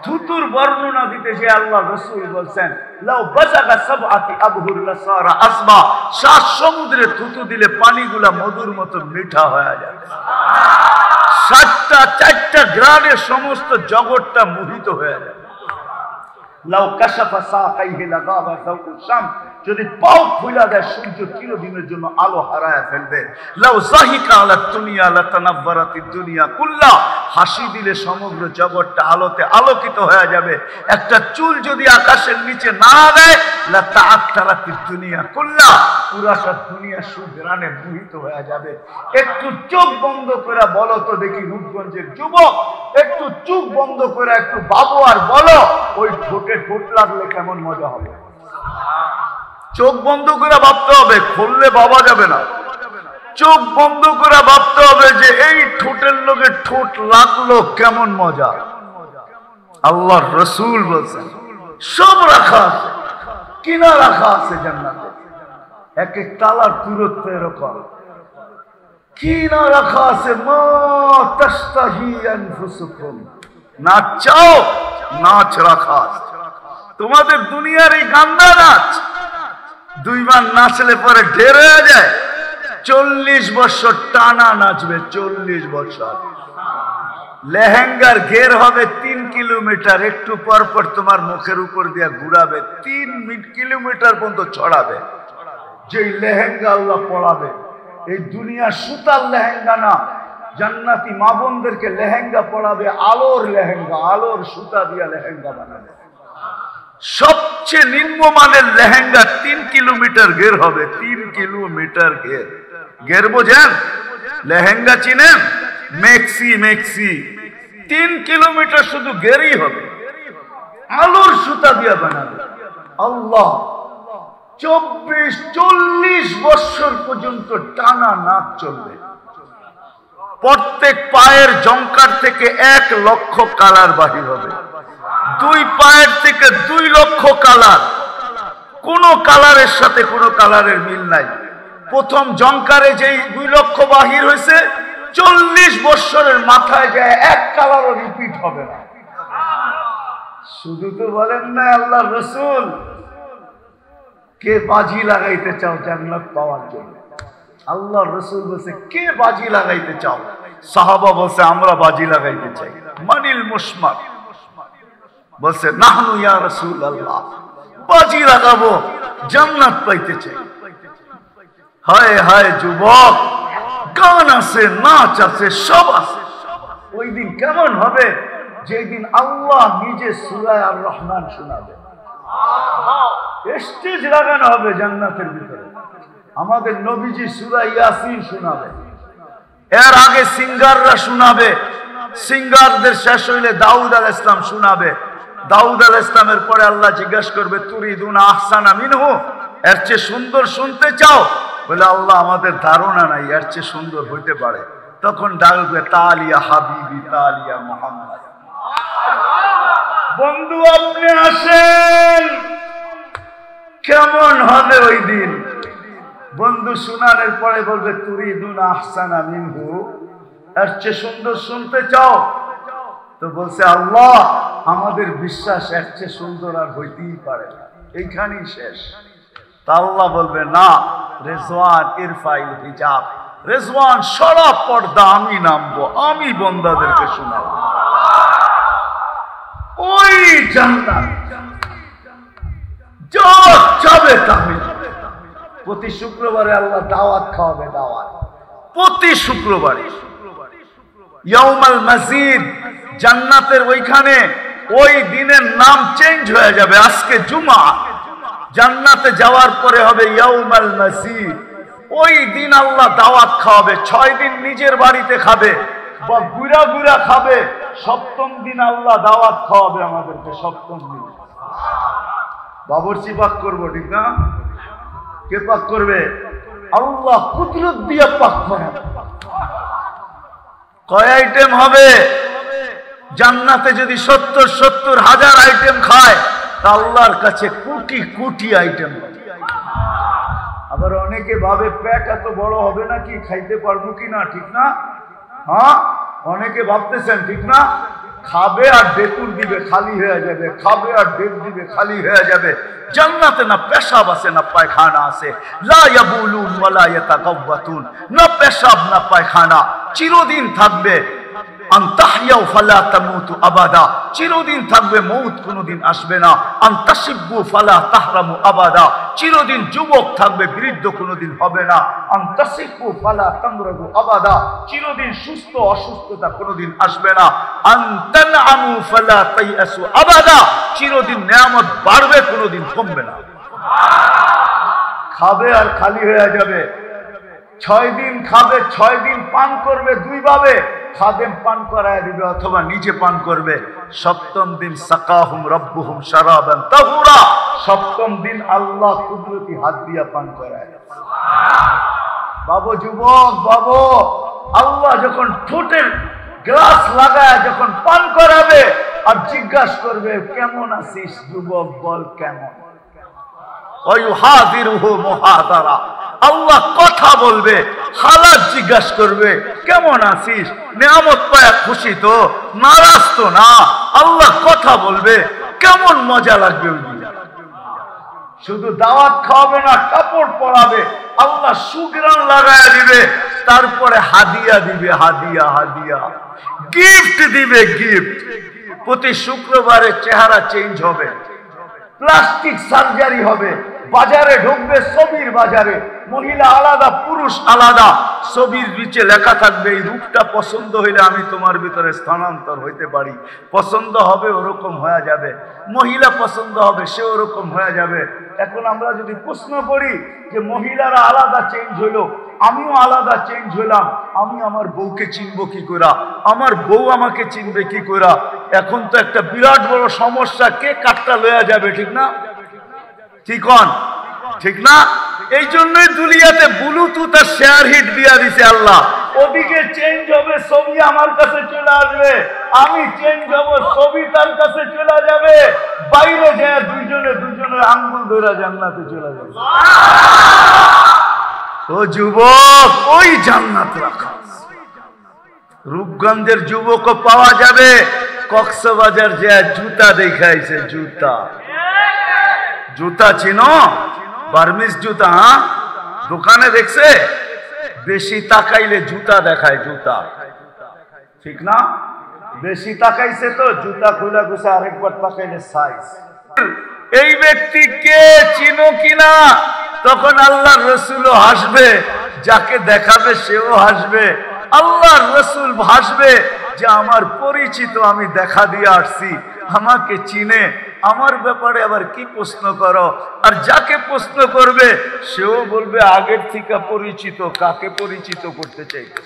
থুতুর বর্ণনা দিতে যে আল্লাহ রসুল বলছেন, লাউ বাজাগা সব আতি আবহুর লাসারা আসমা সাত সমুদ্রে থুতু দিলে পানিগুলা মধুর মতো মিঠা হয়ে যাবে সাতটা, চারটা গ্রামের সমস্ত জগৎটা মোহিত হয়ে যাবে লাউ কাশাফা সাকাইহি লাগাবা যাওকু শাম যদি পাও খুলা দেয়, সূর্য চিরদিনের জন্য আলো হারায় ফেলবে। লাউ জাহিকা আলা দুনিয়া লাতানাব্বারাতিদ দুনিয়া কুল্লা। হাসি দিলে সমগ্র জগৎটা আলোতে আলোকিত হয়ে যাবে। একটা চুল যদি আকাশের নিচে না দেয় লাতাআত্তারাতিদ দুনিয়া কুল্লা। পুরাটা দুনিয়া সুগ্রানে মোহিত হয়ে যাবে। একটু চোখ বন্ধ করে বলো তো দেখি রূপগঞ্জের যুবক। একটু চোখ বন্ধ করে একটু বাবু আর বলো, ওই ঠোঁটে ঠোঁট লাগলে কেমন মজা হবে? চোখ বন্ধ করে ভাবতে হবে, খুললে বাবা যাবে না। চোখ বন্ধ করে ভাবতে হবে যে এই ঠোঁটের লোকে ঠোঁট লাগল কেমন মজা। আল্লাহ রসুল বলছেন, সব রাখা আছে, কিনা রাখা আছে এক এক তালার দূরত্ব এরকম। কিনা রাখা আছে, মা নাচ চাও, নাচ রাখা তোমাদের দুনিয়ার এই গান্দা নাচ দুইবার নাচলে পরে ঢের হয়ে যায়। চল্লিশ বছর টানা নাচবে, চল্লিশ বছর। লেহেঙ্গার ঘের হবে তিন কিলোমিটার, একটু পর পর তোমার মুখের উপর দিয়ে ঘুরাবে, তিন কিলোমিটার পর্যন্ত ছড়াবে যে লেহেঙ্গা আল্লাহ পড়াবে, এই দুনিয়া সুতার লেহেঙ্গা না, জান্নাতি মা বোনদেরকে লেহেঙ্গা পড়াবে, আলোর লেহেঙ্গা, আলোর সুতা দিয়া লেহেঙ্গা বানাবে। সবচেয়ে নিম্নমানের লেহেঙ্গা তিন কিলোমিটার ঘের হবে। তিন কিলোমিটার ঘের। ঘের বোঝেন লেহেঙ্গা চিনেন? মেক্সি মেক্সি। তিন কিলোমিটার শুধু ঘেরই হবে। আলোর সুতা দিয়া বানাবে। আল্লাহ, চব্বিশ, চল্লিশ বছর পর্যন্ত টানা নাচ চলবে। প্রত্যেক পায়ের জঙ্কার থেকে এক লক্ষ কালার বাহির হবে। দুই পায়ের থেকে দুই লক্ষ কালার। কোন কালারের সাথে কোন কালারের মিল নাই। প্রথম জঙ্কারে যেই দুই লক্ষ বাহির হয়েছে, চল্লিশ বৎসরের মাথায় যায় এক কালারও রিপিট হবে না। শুধু তো বলেন না, আল্লাহ রসুল। কে বাজি লাগাইতে চাও জান্নাত পাওয়ার জন্য? আল্লাহ রসুল বলছে, কে বাজি লাগাইতে চাও? সাহাবা বলছে, আমরা বাজি লাগাইতে চাই। মানিল মুসমার বলছে, নাহনু ইয়া রসুল আল্লাহ বাজি লাগাবো, জান্নাত পাইতে চাই। হায় হায় যুবক, গান আছে, নাচ আছে, সব আছে। ওই দিন কেমন হবে? যেই দিন আল্লাহ নিজে সুরায় আর রহমান শোনাবে। স্টেজ লাগানো হবে জান্নাতের ভিতরে। আমাদের নবীজি সুরা ইয়াসিন শোনাবে। এর আগে সিঙ্গাররা শোনাবে। সিঙ্গারদের শেষ হইলে দাউদ আল ইসলাম শোনাবে। দাউদ আল ইসলামের পরে আল্লাহ জিজ্ঞাসা করবে তুরি দুনা আহসানা মিনহু? এর চেয়ে সুন্দর শুনতে চাও? বলে, আল্লাহ আমাদের ধারণা নাই, এর চেয়ে সুন্দর হইতে পারে। তখন ডাকবে তালিয়া হাবিবি, তালিয়া মোহাম্মদ। বন্ধু, আপনি আসেন। কেমন হবে ওই দিন? বন্ধু শোনানোর পরে বলবে তুরি দুন আহসানা মিনহু? এর চেয়ে সুন্দর শুনতে চাও? তো বলছে, আল্লাহ, আমাদের বিশ্বাস এর চেয়ে সুন্দর আর হইতেই পারে না। এইখানেই শেষ। তা আল্লাহ বলবে, না, রেজওয়ান ইরফাইল হিজাব। রেজওয়ান, সরা পর্দা আমি নামবো, আমি বন্দাদেরকে শোনাবো। ওই জান্নাত। যাবে প্রতি শুক্রবারে আল্লাহ দাওয়াত খাওয়াবে দাওয়াত। প্রতি শুক্রবারে। ইয়াউমাল মসজিদ জান্নাতের ওইখানে ওই দিনের নাম চেঞ্জ হয়ে যাবে, আজকে জুমা। জান্নাতে যাওয়ার পরে হবে ওই দিন আল্লাহ দাওয়াত খাওয়াবে, ছয় দিন নিজের বাড়িতে খাবে বা গুড়া গুড়া খাবে। সপ্তম দিন আল্লাহ দাওয়াত খাওয়াবে আমাদেরকে, সপ্তম দিন। বাবরচি পাক করব, ঠিক না? কে পাক করবে? আল্লাহ কুদরত দিয়ে পাক করে। কয় আইটেম হবে? জান্নাতে যদি সত্তর সত্তর হাজার আইটেম খায়, তা আল্লাহর কাছে কোটি কোটি আইটেম আবার অনেকে ভাবে পেট এত বড় হবে না কি খাইতে পারব কি না, ঠিক না? হ্যাঁ? অনেকে ভাবতেছেন, ঠিক না? খাবে আর ডেকুর দিবে, খালি হয়ে যাবে। খাবে আর ডেক দিবে, খালি হয়ে যাবে। জান্নাতে না পেশাব আছে, না পায়খানা আছে। লা ইয়াবুলুন ওয়ালা ইয়াতাকাওয়াতুন না পেশাব, না পায়খানা। চিরদিন থাকবে। ফালা আবাদা। চিরদিন থাকবে কোনোদিন আসবে না। ফালা আবাদা। চিরদিন যুবক থাকবে, বৃদ্ধ কোনোদিন হবে না। ফালা আবাদা। চিরদিন সুস্থ, অসুস্থতা কোনোদিন আসবে না। আবাদা। চিরদিন নিয়ামত বাড়বে, কোনোদিন কমবে না। খাবে আর খালি হয়ে যাবে। ছয় দিন খাবে, ছয় দিন পান করবে দুই ভাবে খাদেম পান করায় দিবে অথবা নিজে পান করবে। সপ্তম দিন সাকাহুম রব্বুহুম শারাবান তাহুরা সপ্তম দিন আল্লাহ কুদরতি হাত দিয়া পান করায়। বাবু যুবক, বাবু, আল্লাহ যখন ঠোঁটের গ্লাস লাগায়, যখন পান করাবে আর জিজ্ঞাসা করবে, কেমন আছিস যুবক? বল কেমন? আল্লাহ কথা বলবে হালাত জিজ্ঞাসা করবে, কেমন আছিস? নিয়ামত পায়া খুশি তো? নারাজ তো না? আল্লাহ কথা বলবে, কেমন মজা লাগবে শুধু দাওয়াত খাওয়াবে না, কাপড় পরাবে, আল্লাহ সুগ্রাম লাগায় দিবে, তারপরে হাদিয়া দিবে, হাদিয়া হাদিয়া। গিফট দিবে, গিফট। প্রতি শুক্রবারে চেহারা চেঞ্জ হবে। প্লাস্টিক সার্জারি হবে। বাজারে ঢুকবে ছবির বাজারে। মহিলা আলাদা, পুরুষ আলাদা। ছবির নিচে লেখা থাকবে, এই রূপটা পছন্দ হইলে আমি তোমার ভিতরে স্থানান্তর হইতে পারি। পছন্দ হবে ওরকম হয়ে যাবে। মহিলা পছন্দ হবে, সে ওরকম হয়ে যাবে। এখন আমরা যদি প্রশ্ন করি যে মহিলারা আলাদা চেঞ্জ হইল, আমিও আলাদা চেঞ্জ হইলাম। আমি আমার বউকে চিনব কি করা? আমার বউ আমাকে চিনবে কি করা? এখন তো একটা বিরাট বড় সমস্যা, কে কাঠটা লয়া যাবে, ঠিক না? ঠিক ঠিক না? এই জন্যই দুনিয়াতে ব্লুটুথ আর শেয়ার হিট দিয়া দিছে আল্লাহ। ওদিকে চেঞ্জ হবে, ছবি আমার কাছে চলে আসবে। আমি চেঞ্জ হব, ছবি তার কাছে চলে যাবে। বাইরে যায় দুইজনে দুজনের আঙ্গুল ধরে জান্নাতে চলে যাবে। ও যুবক, ওই জান্নাত রাখা। রূপগঞ্জের যুবকও পাওয়া যাবে। কক্সবাজার যে জুতা দেখাইছে, জুতা। জুতা চিনো? বার্মিস জুতা হ্যাঁ দোকানে দেখছে? বেশি তাকাইলে জুতা দেখায় জুতা। ঠিক না? বেশি তাকাইছে তো, জুতা খুলে খুশে আরেকবার তাকাইলে সাইজ এই ব্যক্তিকে চিনো কিনা তখন আল্লাহ রসুলও হাসবে, যাকে দেখাবে সেও হাসবে। আল্লাহ রসুল ভাসবে যে, আমার পরিচিত আমি দেখা দিয়ে আসছি। আমাকে চিনে। আমার ব্যাপারে আবার কি প্রশ্ন করো? আর যাকে প্রশ্ন করবে, সেও বলবে, আগের থেকে পরিচিত, কাকে পরিচিত করতে চাইতেছ?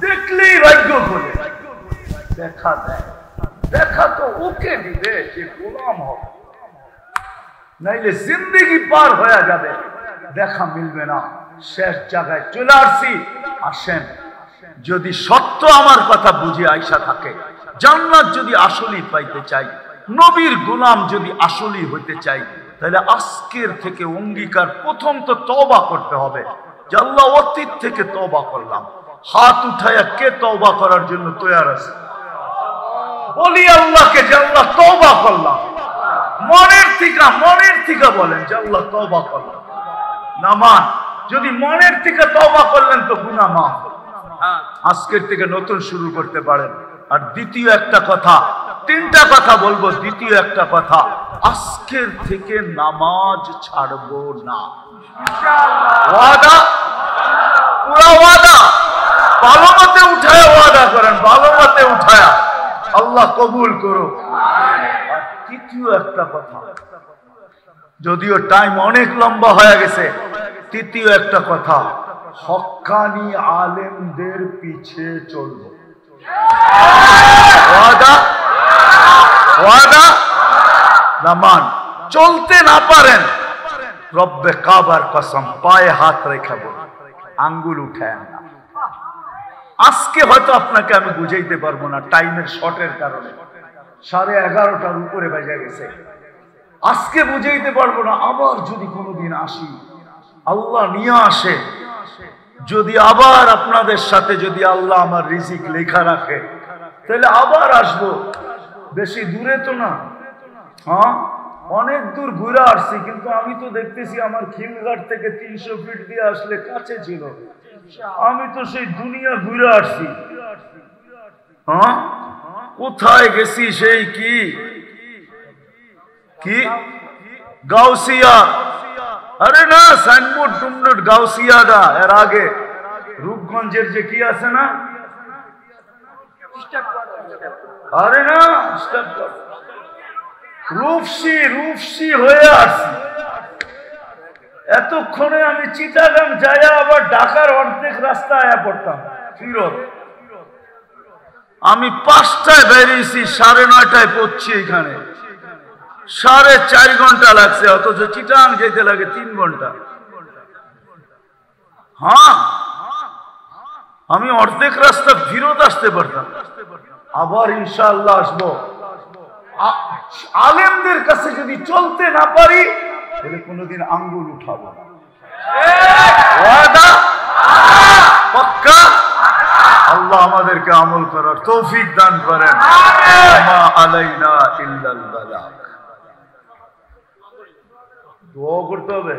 দেখলেই ভাগ্য বলে। দেখা দেয়। দেখা তো ওকে দিবে যে গোলাম হবে। নাইলে জিন্দিগি পার হয়ে যাবে। দেখা মিলবে না। শেষ জায়গায় চলে আসছি আসেন। যদি সত্য আমার কথা বুঝে আইসা থাকে। জান্নাত যদি আসলেই পাইতে চাই, নবীর গোলাম যদি আসলেই হইতে চাই, তাহলে আজকের থেকে অঙ্গীকার প্রথম তো তবা করতে হবে। আল্লাহ অতীত থেকে তবা করলাম। হাত উঠাইয়া কে তবা করার জন্য তৈরি আছে? বলি আল্লাহকে আল্লাহ তবা করলাম। মনের থিকা মনের থিকা বলেন যে তবা করলাম। নামান যদি মনের থেকে তবা করলেন তো গুনা মা আজকের থেকে নতুন শুরু করতে পারেন। আর দ্বিতীয় একটা কথা, তিনটা কথা বলব, দ্বিতীয় একটা কথা, আজকের থেকে নামাজ ছাড়বো না। ওয়াদা? ওয়াদা? উঠায় ওয়াদা করেন উঠায়া। আল্লাহ কবুল করো তৃতীয় একটা কথা, যদিও টাইম অনেক লম্বা হয়ে গেছে, তৃতীয় একটা কথা, হকানি আলেমদের পিছে চলব। ওয়াদা? চলতে না পারেন। রব্বে কাবার কসম, পায়ে হাত রেখে আঙ্গুল উঠায় না আজকে হয়তো আপনাকে আমি বুঝাইতে পারব না টাইমের শর্টের কারণে। সাড়ে এগারোটার উপরে বেজে গেছে। আজকে বুঝাইতে পারব না, আবার যদি কোনোদিন আসি, আল্লাহ নিয়ে আসে যদি আবার আপনাদের সাথে যদি আল্লাহ আমার রিজিক লেখা রাখে, তাহলে আবার আসব। বেশি দূরে তো না। হ্যাঁ? অনেক দূর ঘুরে আসছি, কিন্তু আমি তো দেখতেছি আমার খিলঘাট থেকে তিনশো ফিট দিয়ে আসলে কাছে ছিল। আমি তো সেই দুনিয়া ঘুরে আসছি। হ্যাঁ? কোথায় গেছি সেই কি? গাউসিয়া। আরে না, সাইনবোর্ড টুমনোট গাউসিয়া দা এর আগে। রূপগঞ্জের যে কি আছে না? আরে না। রূপসী রূপসী হয়ে আসছি এতক্ষণে আমি চিটাগাং যাই আবার ঢাকার অর্ধেক রাস্তা আয়া পড়তাম ফিরত আমি পাঁচটায় বেরিয়েছি, সাড়ে নয়টায় পড়ছি এখানে। সাড়ে চার ঘণ্টা লাগছে অথচ চিটাং যেতে লাগে তিন ঘণ্টা। হ্যাঁ আমি অর্ধেক রাস্তা ফিরত আসতে পারতাম। আবার ইনশাআল্লাহ আসব। আলেমদের কাছে যদি চলতে না পারি তাহলে কোনোদিন আঙ্গুল উঠাবো ওয়াদা? পাক্কা? আল্লাহ আমাদেরকে আমল করার তৌফিক দান করেন। আলাইনা বালাগ দোয়া করতে হবে?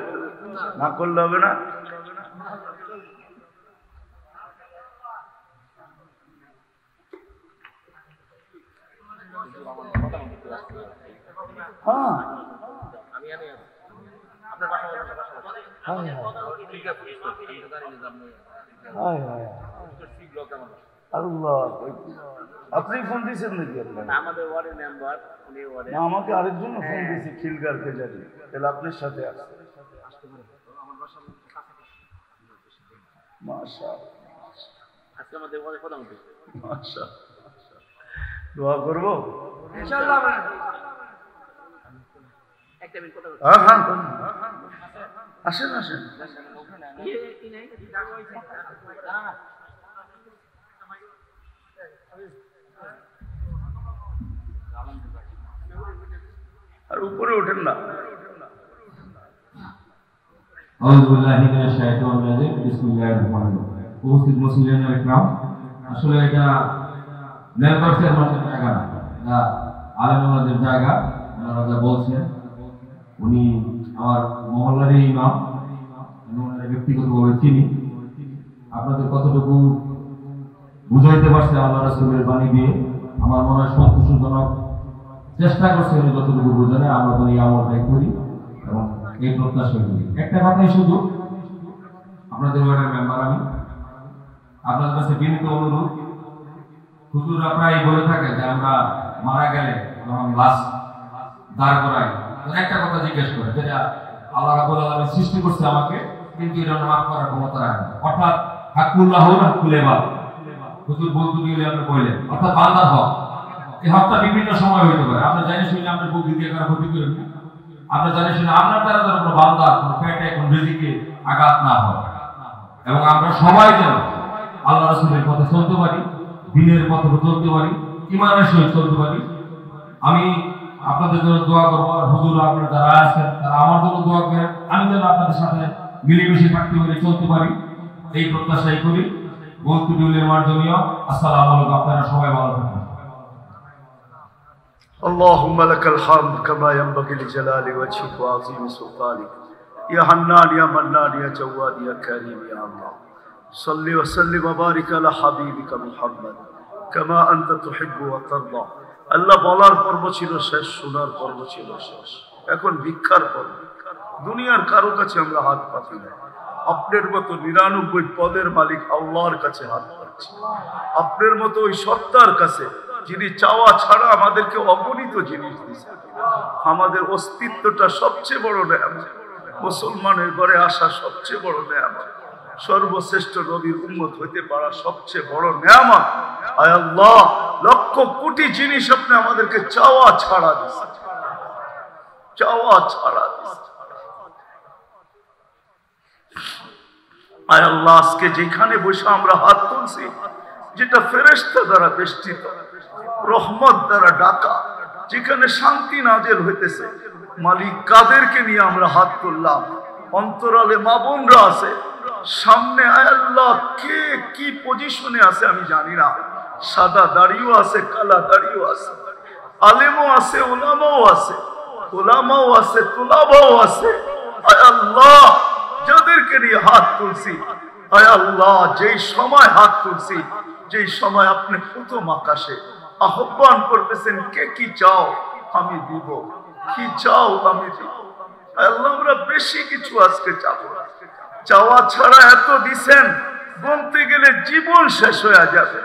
না করলে হবে না? হ্যাঁ। হায় হায়। হায় হায়। আল্লাহ আপনি ফোন দিয়েছেন নাকি আপনার আমাদের ওয়ার্ডের মেম্বার না আমাকে আরেকজন ফোন দিয়েছে খিলগারকে জানি। তাহলে আপনার সাথে দোয়া করব? একটা মিনিট কথা বলছি। হ্যাঁ হ্যাঁ। আসেন আসেন ইয়ে, কি নাই? দাঁড়া না। আর উপরে ওঠেন না। আসলে এটা জায়গা যা বলছেন। উনি আমার ব্যক্তিগতভাবে চিনি। আপনাদের কতটুকু বুঝাইতে পারছে আল্লাহ রাসূলের বাণী দিয়ে? আমার মনে হয় সন্তোষজনক চেষ্টা করছে উনি যতটুকু বোঝানে আমরা তো এই আমলটাই করি এবং এই প্রত্যাশা করি। একটা কথাই শুধু, আপনাদের ওয়ার্ডের মেম্বার আমি, আপনাদের কাছে বিনীত অনুরোধ, হুজুররা প্রায় বলে থাকে যে আমরা মারা গেলে যখন লাশ দাঁড় করাই। একটা কথা জিজ্ঞেস করে যেটা আল্লাহ রাব্বুল আলামিন সৃষ্টি করছে আমাকে, কিন্তু এটা মাফ করার ক্ষমতা রাখে। অর্থাৎ হাকুল্লাহ হাকুল এবার হুজুর বলতে গেলে আপনি বললেন অর্থাৎ বান্দার হক। এই হকটা বিভিন্ন সময় হইতে পারে। আপনি জানি শুনে আপনার বুক দিয়ে কারও ক্ষতি করেন না। আপনি জানি আপনার দ্বারা যেন কোনো বান্দার কোনো পেটে কোনো রিজিকে আঘাত না হয়। এবং আমরা সবাই যেন আল্লাহ রসুলের পথে চলতে পারি, দিনের পথে চলতে পারি ইমানের সহিত চলতে পারি। আমি আপনাদের জন্য দোয়া করব হুজুর আপনারা যারা আছেন, তারা আমার জন্য দোয়া করেন। আমি যেন আপনাদের সাথে মিলেমিশে থাকতে পারি, চলতে পারি। এই প্রত্যাশাই করি। বলতে দিলের মার্জনীয় আসসালামু আলাইকুম। আপনারা সবাই ভালো থাকবেন। اللهم لك الحمد كما ينبغي لجلال وجهك وعظيم سلطانك يا حنان يا منان يا جواد يا كريم يا الله صل وسلم وبارك على حبيبك محمد كما أنت تحب وترضى আল্লাহ বলার পর্ব ছিল শেষ শোনার পর্ব ছিল শেষ এখন ভিক্ষার পর্ব দুনিয়ার কারো কাছে আমরা হাত পাতি না আপনার মতো নিরানব্বই পদের মালিক আল্লাহর কাছে হাত পাচ্ছি আপনার মতো ওই সত্তার কাছে যিনি চাওয়া ছাড়া আমাদেরকে অগণিত জিনিস দিয়েছেন। আমাদের অস্তিত্বটা সবচেয়ে বড় নেয়ামত মুসলমানের ঘরে আসা সবচেয়ে বড় নেয়ামত সর্বশ্রেষ্ঠ নবীর উন্মত হইতে পারা সবচেয়ে বড় নেয়ামত আয় আল্লাহ, লক্ষ কোটি জিনিস আপনি আমাদেরকে চাওয়া ছাড়া দিচ্ছেন চাওয়া ছাড়া আয় আল্লাহ, আজকে যেখানে বসে আমরা হাত তুলছি যেটা ফেরেস্তা দ্বারা বেষ্টিত, রহমত দ্বারা ডাকা, যেখানে শান্তি নাজেল হইতেছে, মালিক কাদেরকে নিয়ে আমরা হাত তুললাম। অন্তরালে মা বোনরা আছে, সামনে আল্লাহ, কে কি পজিশনে আছে আমি জানি না। সাদা দাড়িও আছে, কালা দাড়িও আছে, আলেমও আছে, ওলামাও আছে ওলামাও আছে, তোলাবাও আছে। আয় আল্লাহ, যাদেরকে নিয়ে হাত তুলছি, আয় আল্লাহ, যেই সময় হাত তুলছি যেই সময় আপনি প্রথম আকাশে আহ্বান করতেছেন, কে কি চাও, আমি দিব। কি চাও, আমি দিব। আল্লাহ, আমরা বেশি কিছু আজকে চাবো। চাওয়া ছাড়া এত দিছেন, গুনতে গেলে জীবন শেষ হয়ে যাবে।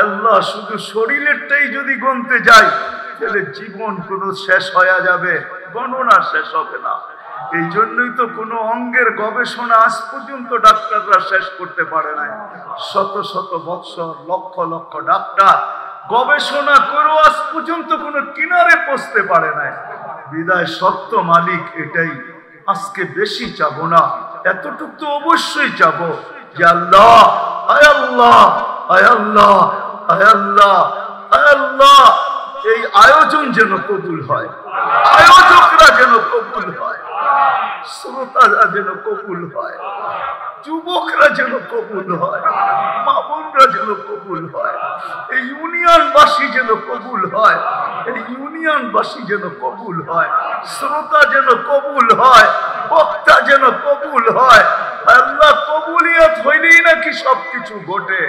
আল্লাহ, শুধু শরীরেরটাই যদি গুনতে যাই, তাহলে জীবন কোনো শেষ হয়ে যাবে, গণনা শেষ হবে না। এই জন্যই তো কোনো অঙ্গের গবেষণা আজ পর্যন্ত ডাক্তাররা শেষ করতে পারে নাই। শত শত বৎসর, লক্ষ লক্ষ ডাক্তার গবেষণা করেও আজ পর্যন্ত কোনো কিনারে পৌঁছতে পারে নাই। বিদায় সত্য মালিক এটাই, আজকে বেশি চাবো না, এতটুক তো অবশ্যই চাবো যে আল্লাহ, আয় আল্লাহ আয় আল্লাহ আয় আল্লাহ আয় আল্লাহ, এই আয়োজন যেন কবুল হয়, আয়োজকরা যেন কবুল হয়। শ্রোতারা যেন কবুল হয় যুবকরা যেন কবুল হয়, মা বোনরা যেন কবুল হয়, এই ইউনিয়নবাসী যেন কবুল হয়, এই ইউনিয়নবাসী যেন কবুল হয়, শ্রোতা যেন কবুল হয়, বক্তা যেন কবুল হয়, আল্লাহ কবুলিয়ত হইলেই নাকি সবকিছু ঘটে।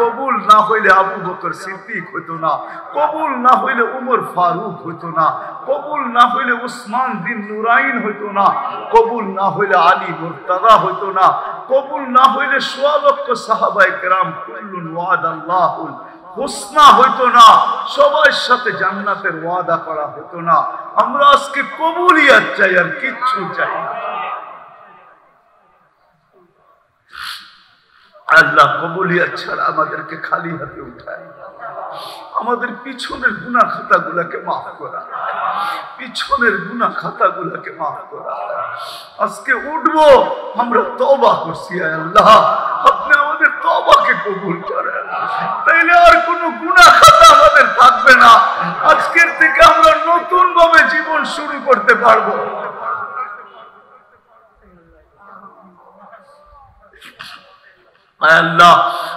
কবুল না হইলে আবু বকর সিদ্দিক হইতো না, কবুল না হইলে উমর ফারুক হইতো না, কবুল না হইলে উসমান বিন নুরাইন হইতো না, কবুল না হইলে আলী মুর্তাদা হইতো না কবুল না হইলে সোয়া লক্ষ সাহাবাই গ্রাম কুল্লুন ওয়াদ আল্লাহুল হোসনা হইতো না। সবার সাথে জান্নাতের ওয়াদা করা হতো না। আমরা আজকে কবুলিয়াত চাই আর কিচ্ছু চাই না। আল্লাহ কবুলিয়াত ছাড়া আমাদেরকে খালি হাতে উঠায়। আমাদের পিছনের গুনা খাতা গুলাকে মাফ করা। পিছনের গুনা খাতা গুলাকে মাফ করা। আজকে উঠবো, আমরা তবা করছি আল্লাহ। আপনি আমাদের তবাকে কবুল করেন। তাইলে আর কোনো গুনা খাতা আমাদের থাকবে না। আজকের থেকে আমরা নতুন ভাবে জীবন শুরু করতে পারব আয় আল্লাহ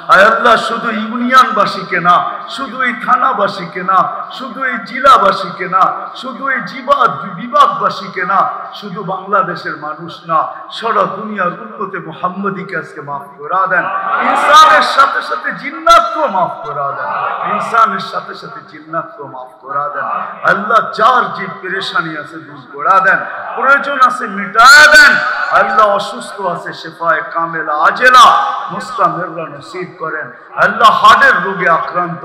আল্লাহ, শুধু ইউনিয়নবাসীকে না, শুধু এই থানাবাসীকে না, শুধু এই জেলাবাসীকে না, শুধু এই জীবাদ বিভাগবাসীকে না, শুধু বাংলাদেশের মানুষ না, সারা দুনিয়ার উন্নতে মোহাম্মদীকে আজকে মাফ করা দেন। ইনসানের সাথে সাথে জিন্নাতকেও মাফ করা দেন। ইনসানের সাথে সাথে জিন্নাতকেও মাফ করা দেন। আল্লাহ যার যে পেরেশানি আছে দূর করা দেন। প্রয়োজন আছে মিটায়া দেন। আল্লাহ অসুস্থ আছে, শেফায় কামেলা, আজেলা মুস্তামেররা নসিব করেন। আল্লাহ হার্টের রোগে আক্রান্ত,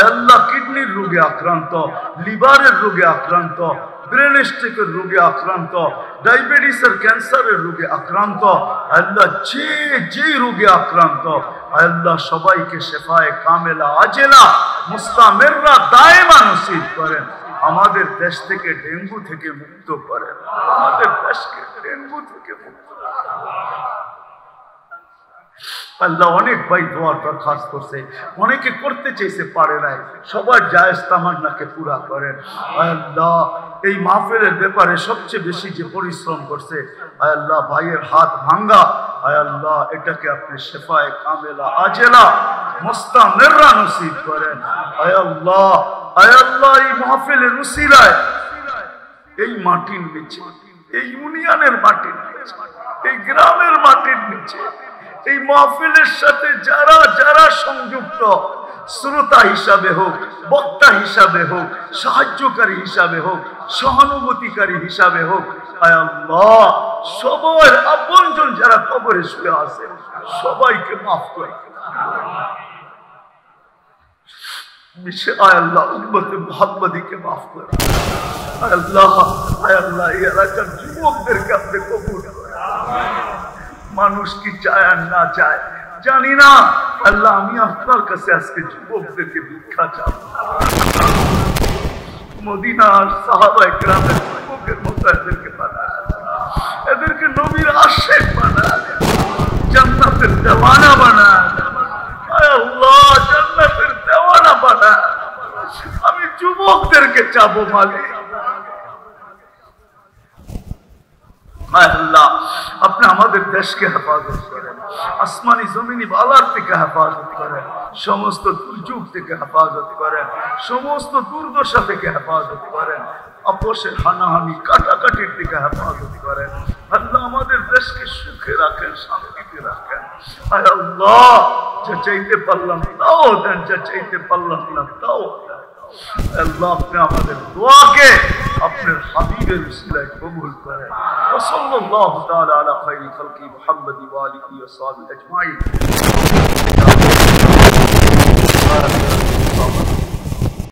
আল্লাহ কিডনির রোগে আক্রান্ত, লিভারের রোগে আক্রান্ত, ব্রেন স্ট্রোকের রোগে আক্রান্ত, ডায়াবেটিসের ক্যান্সারের রোগে আক্রান্ত, আল্লাহ যে যে রোগে আক্রান্ত, আল্লাহ সবাইকে শেফায় কামেলা, আজেলা মুস্তামেররা দায়মা নসিব করেন। আমাদের দেশ থেকে ডেঙ্গু থেকে মুক্ত করেন আমাদের দেশকে ডেঙ্গু থেকে মুক্ত আল্লাহ অনেক ভাই দোয়ার দরখাস্ত করছে। অনেকে করতে চেয়েছে পারে নাই। সবার জায়েজ তামান্নাকে পুরা করেন। আল্লাহ, এই মাহফিলের ব্যাপারে সবচেয়ে বেশি যে পরিশ্রম করছে, আল্লাহ, ভাইয়ের হাত ভাঙ্গা। আল্লাহ, এটাকে আপনি শেফায় কামেলা, আজেলা মোস্তামেররা নসিব করেন। আল্লাহ এই এই মাটির এই ইউনিয়নের মাটির এই সাথে যারা যারা সংযুক্ত, শ্রোতা হিসাবে হোক, বক্তা হিসাবে হোক, সাহায্যকারী হিসাবে হোক, সহানুভূতিকারী হিসাবে হোক আয়াল্লাহ সবার আপনজন যারা কবরে শুয়ে আছে, সবাইকে মাফ করে। মানুষ কি চায় আর না চায় জানি না। আল্লাহ, আমি আপনার কাছে আজকে যুবকদেরকে ভিক্ষা চাব মদিনার সাহাবাই গ্রামের যুবকের মতো এদেরকে বানায় এদেরকে নবীর আশেক বানায় জান্নাতের দেওয়ানা বানায় আল্লাহ বানায় আমি যুবকদেরকে চাবো মালিক। আল্লাহ, আপনি আমাদের দেশকে হেফাজত করেন, আসমানি জমিনি বালার থেকে হেফাজত করেন, সমস্ত দুর্যোগ থেকে হেফাজত করেন, সমস্ত দুর্দশা থেকে হেফাজত করেন, আপোষের হানাহানি, কাটাকাটির থেকে হেফাজত করেন আল্লাহ আমাদের দেশকে সুখে রাখেন, শান্তিতে রাখেন আয় আল্লাহ, যা চাইতে পারলাম তাও দেন, যা চাইতে পারলাম না তাও দেন। اللہ اپنے دعا کے اپنے حبیب وسیلہ قبول کرے۔ وصل اللہ تعالی علی خیلی خلقی محمد و آلہ و صحابہ اجمائی